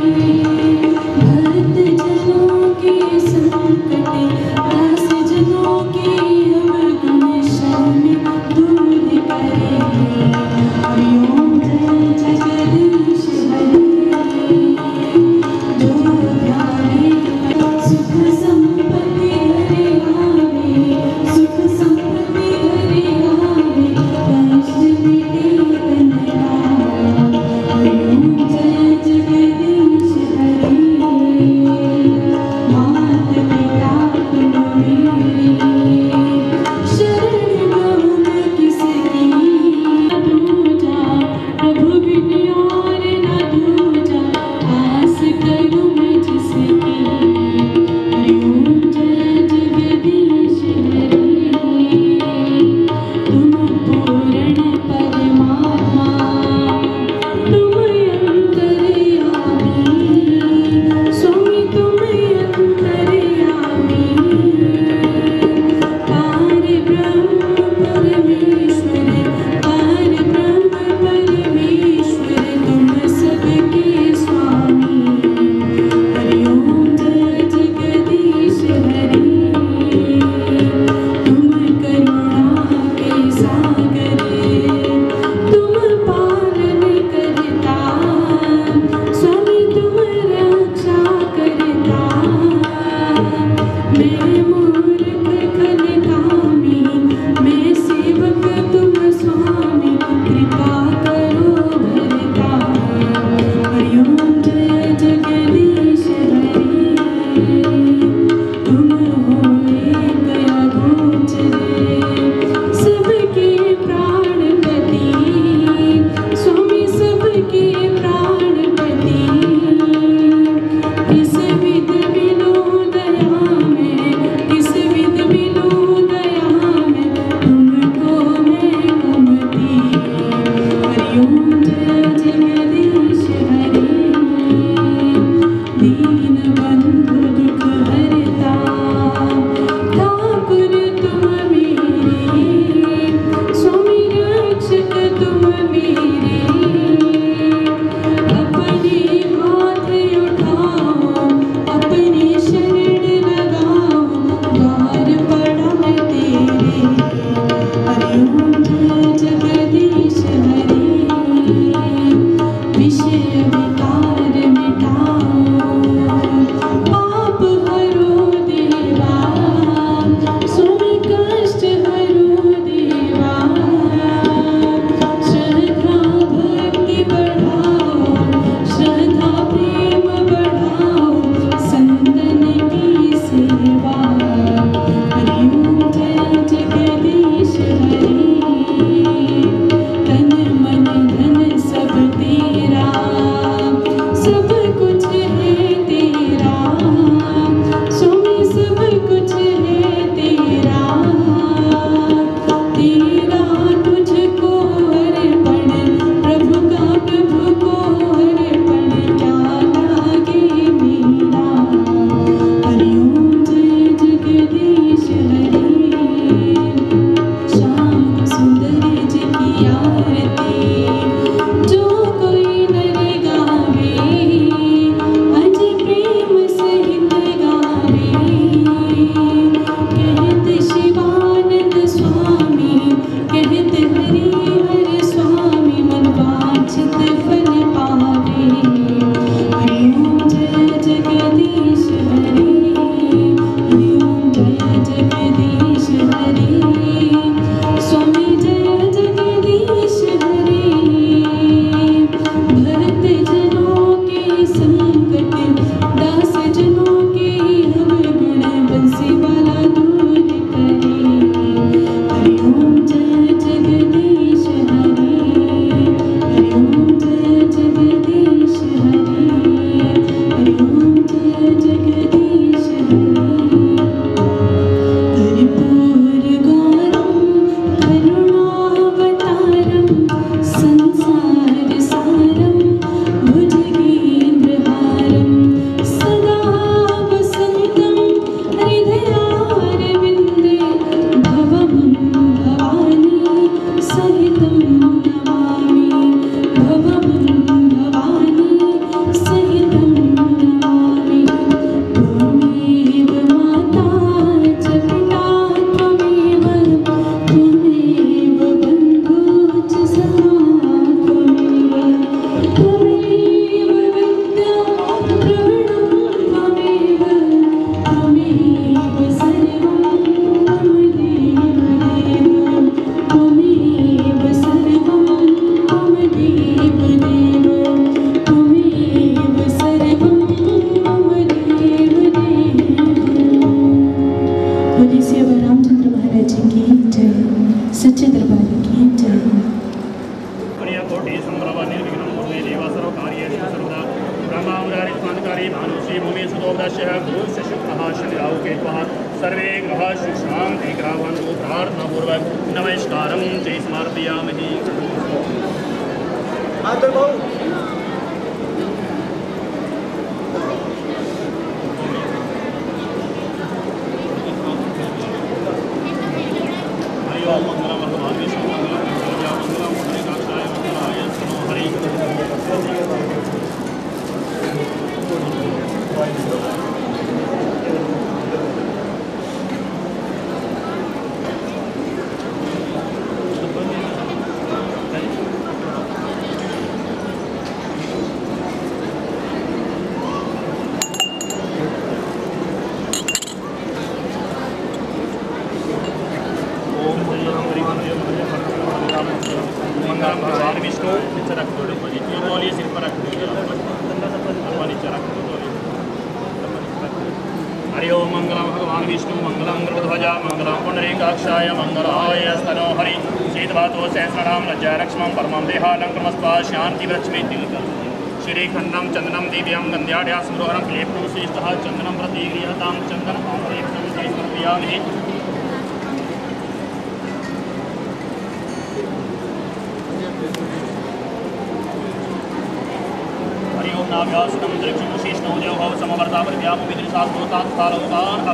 गणाम लज्जारक्ष्मं परमं देहालङ्कृमस्त्वा शान्तिवृक्ष्मे तिलकं श्रीखण्डं, चन्दनं, दिव्यं गन्ध्याढ्या स्मरोहरं क्लेप्टो श्रीस्तः चन्दनं प्रति गृहतां चन्दनं क्लेप्टं श्रीस्मृतियामि हरि ओं नाभ्यासनं दृक्षुशिष्णो देवभव समवर्ता प्रत्यापविदृशास्तोतात्कालोपान्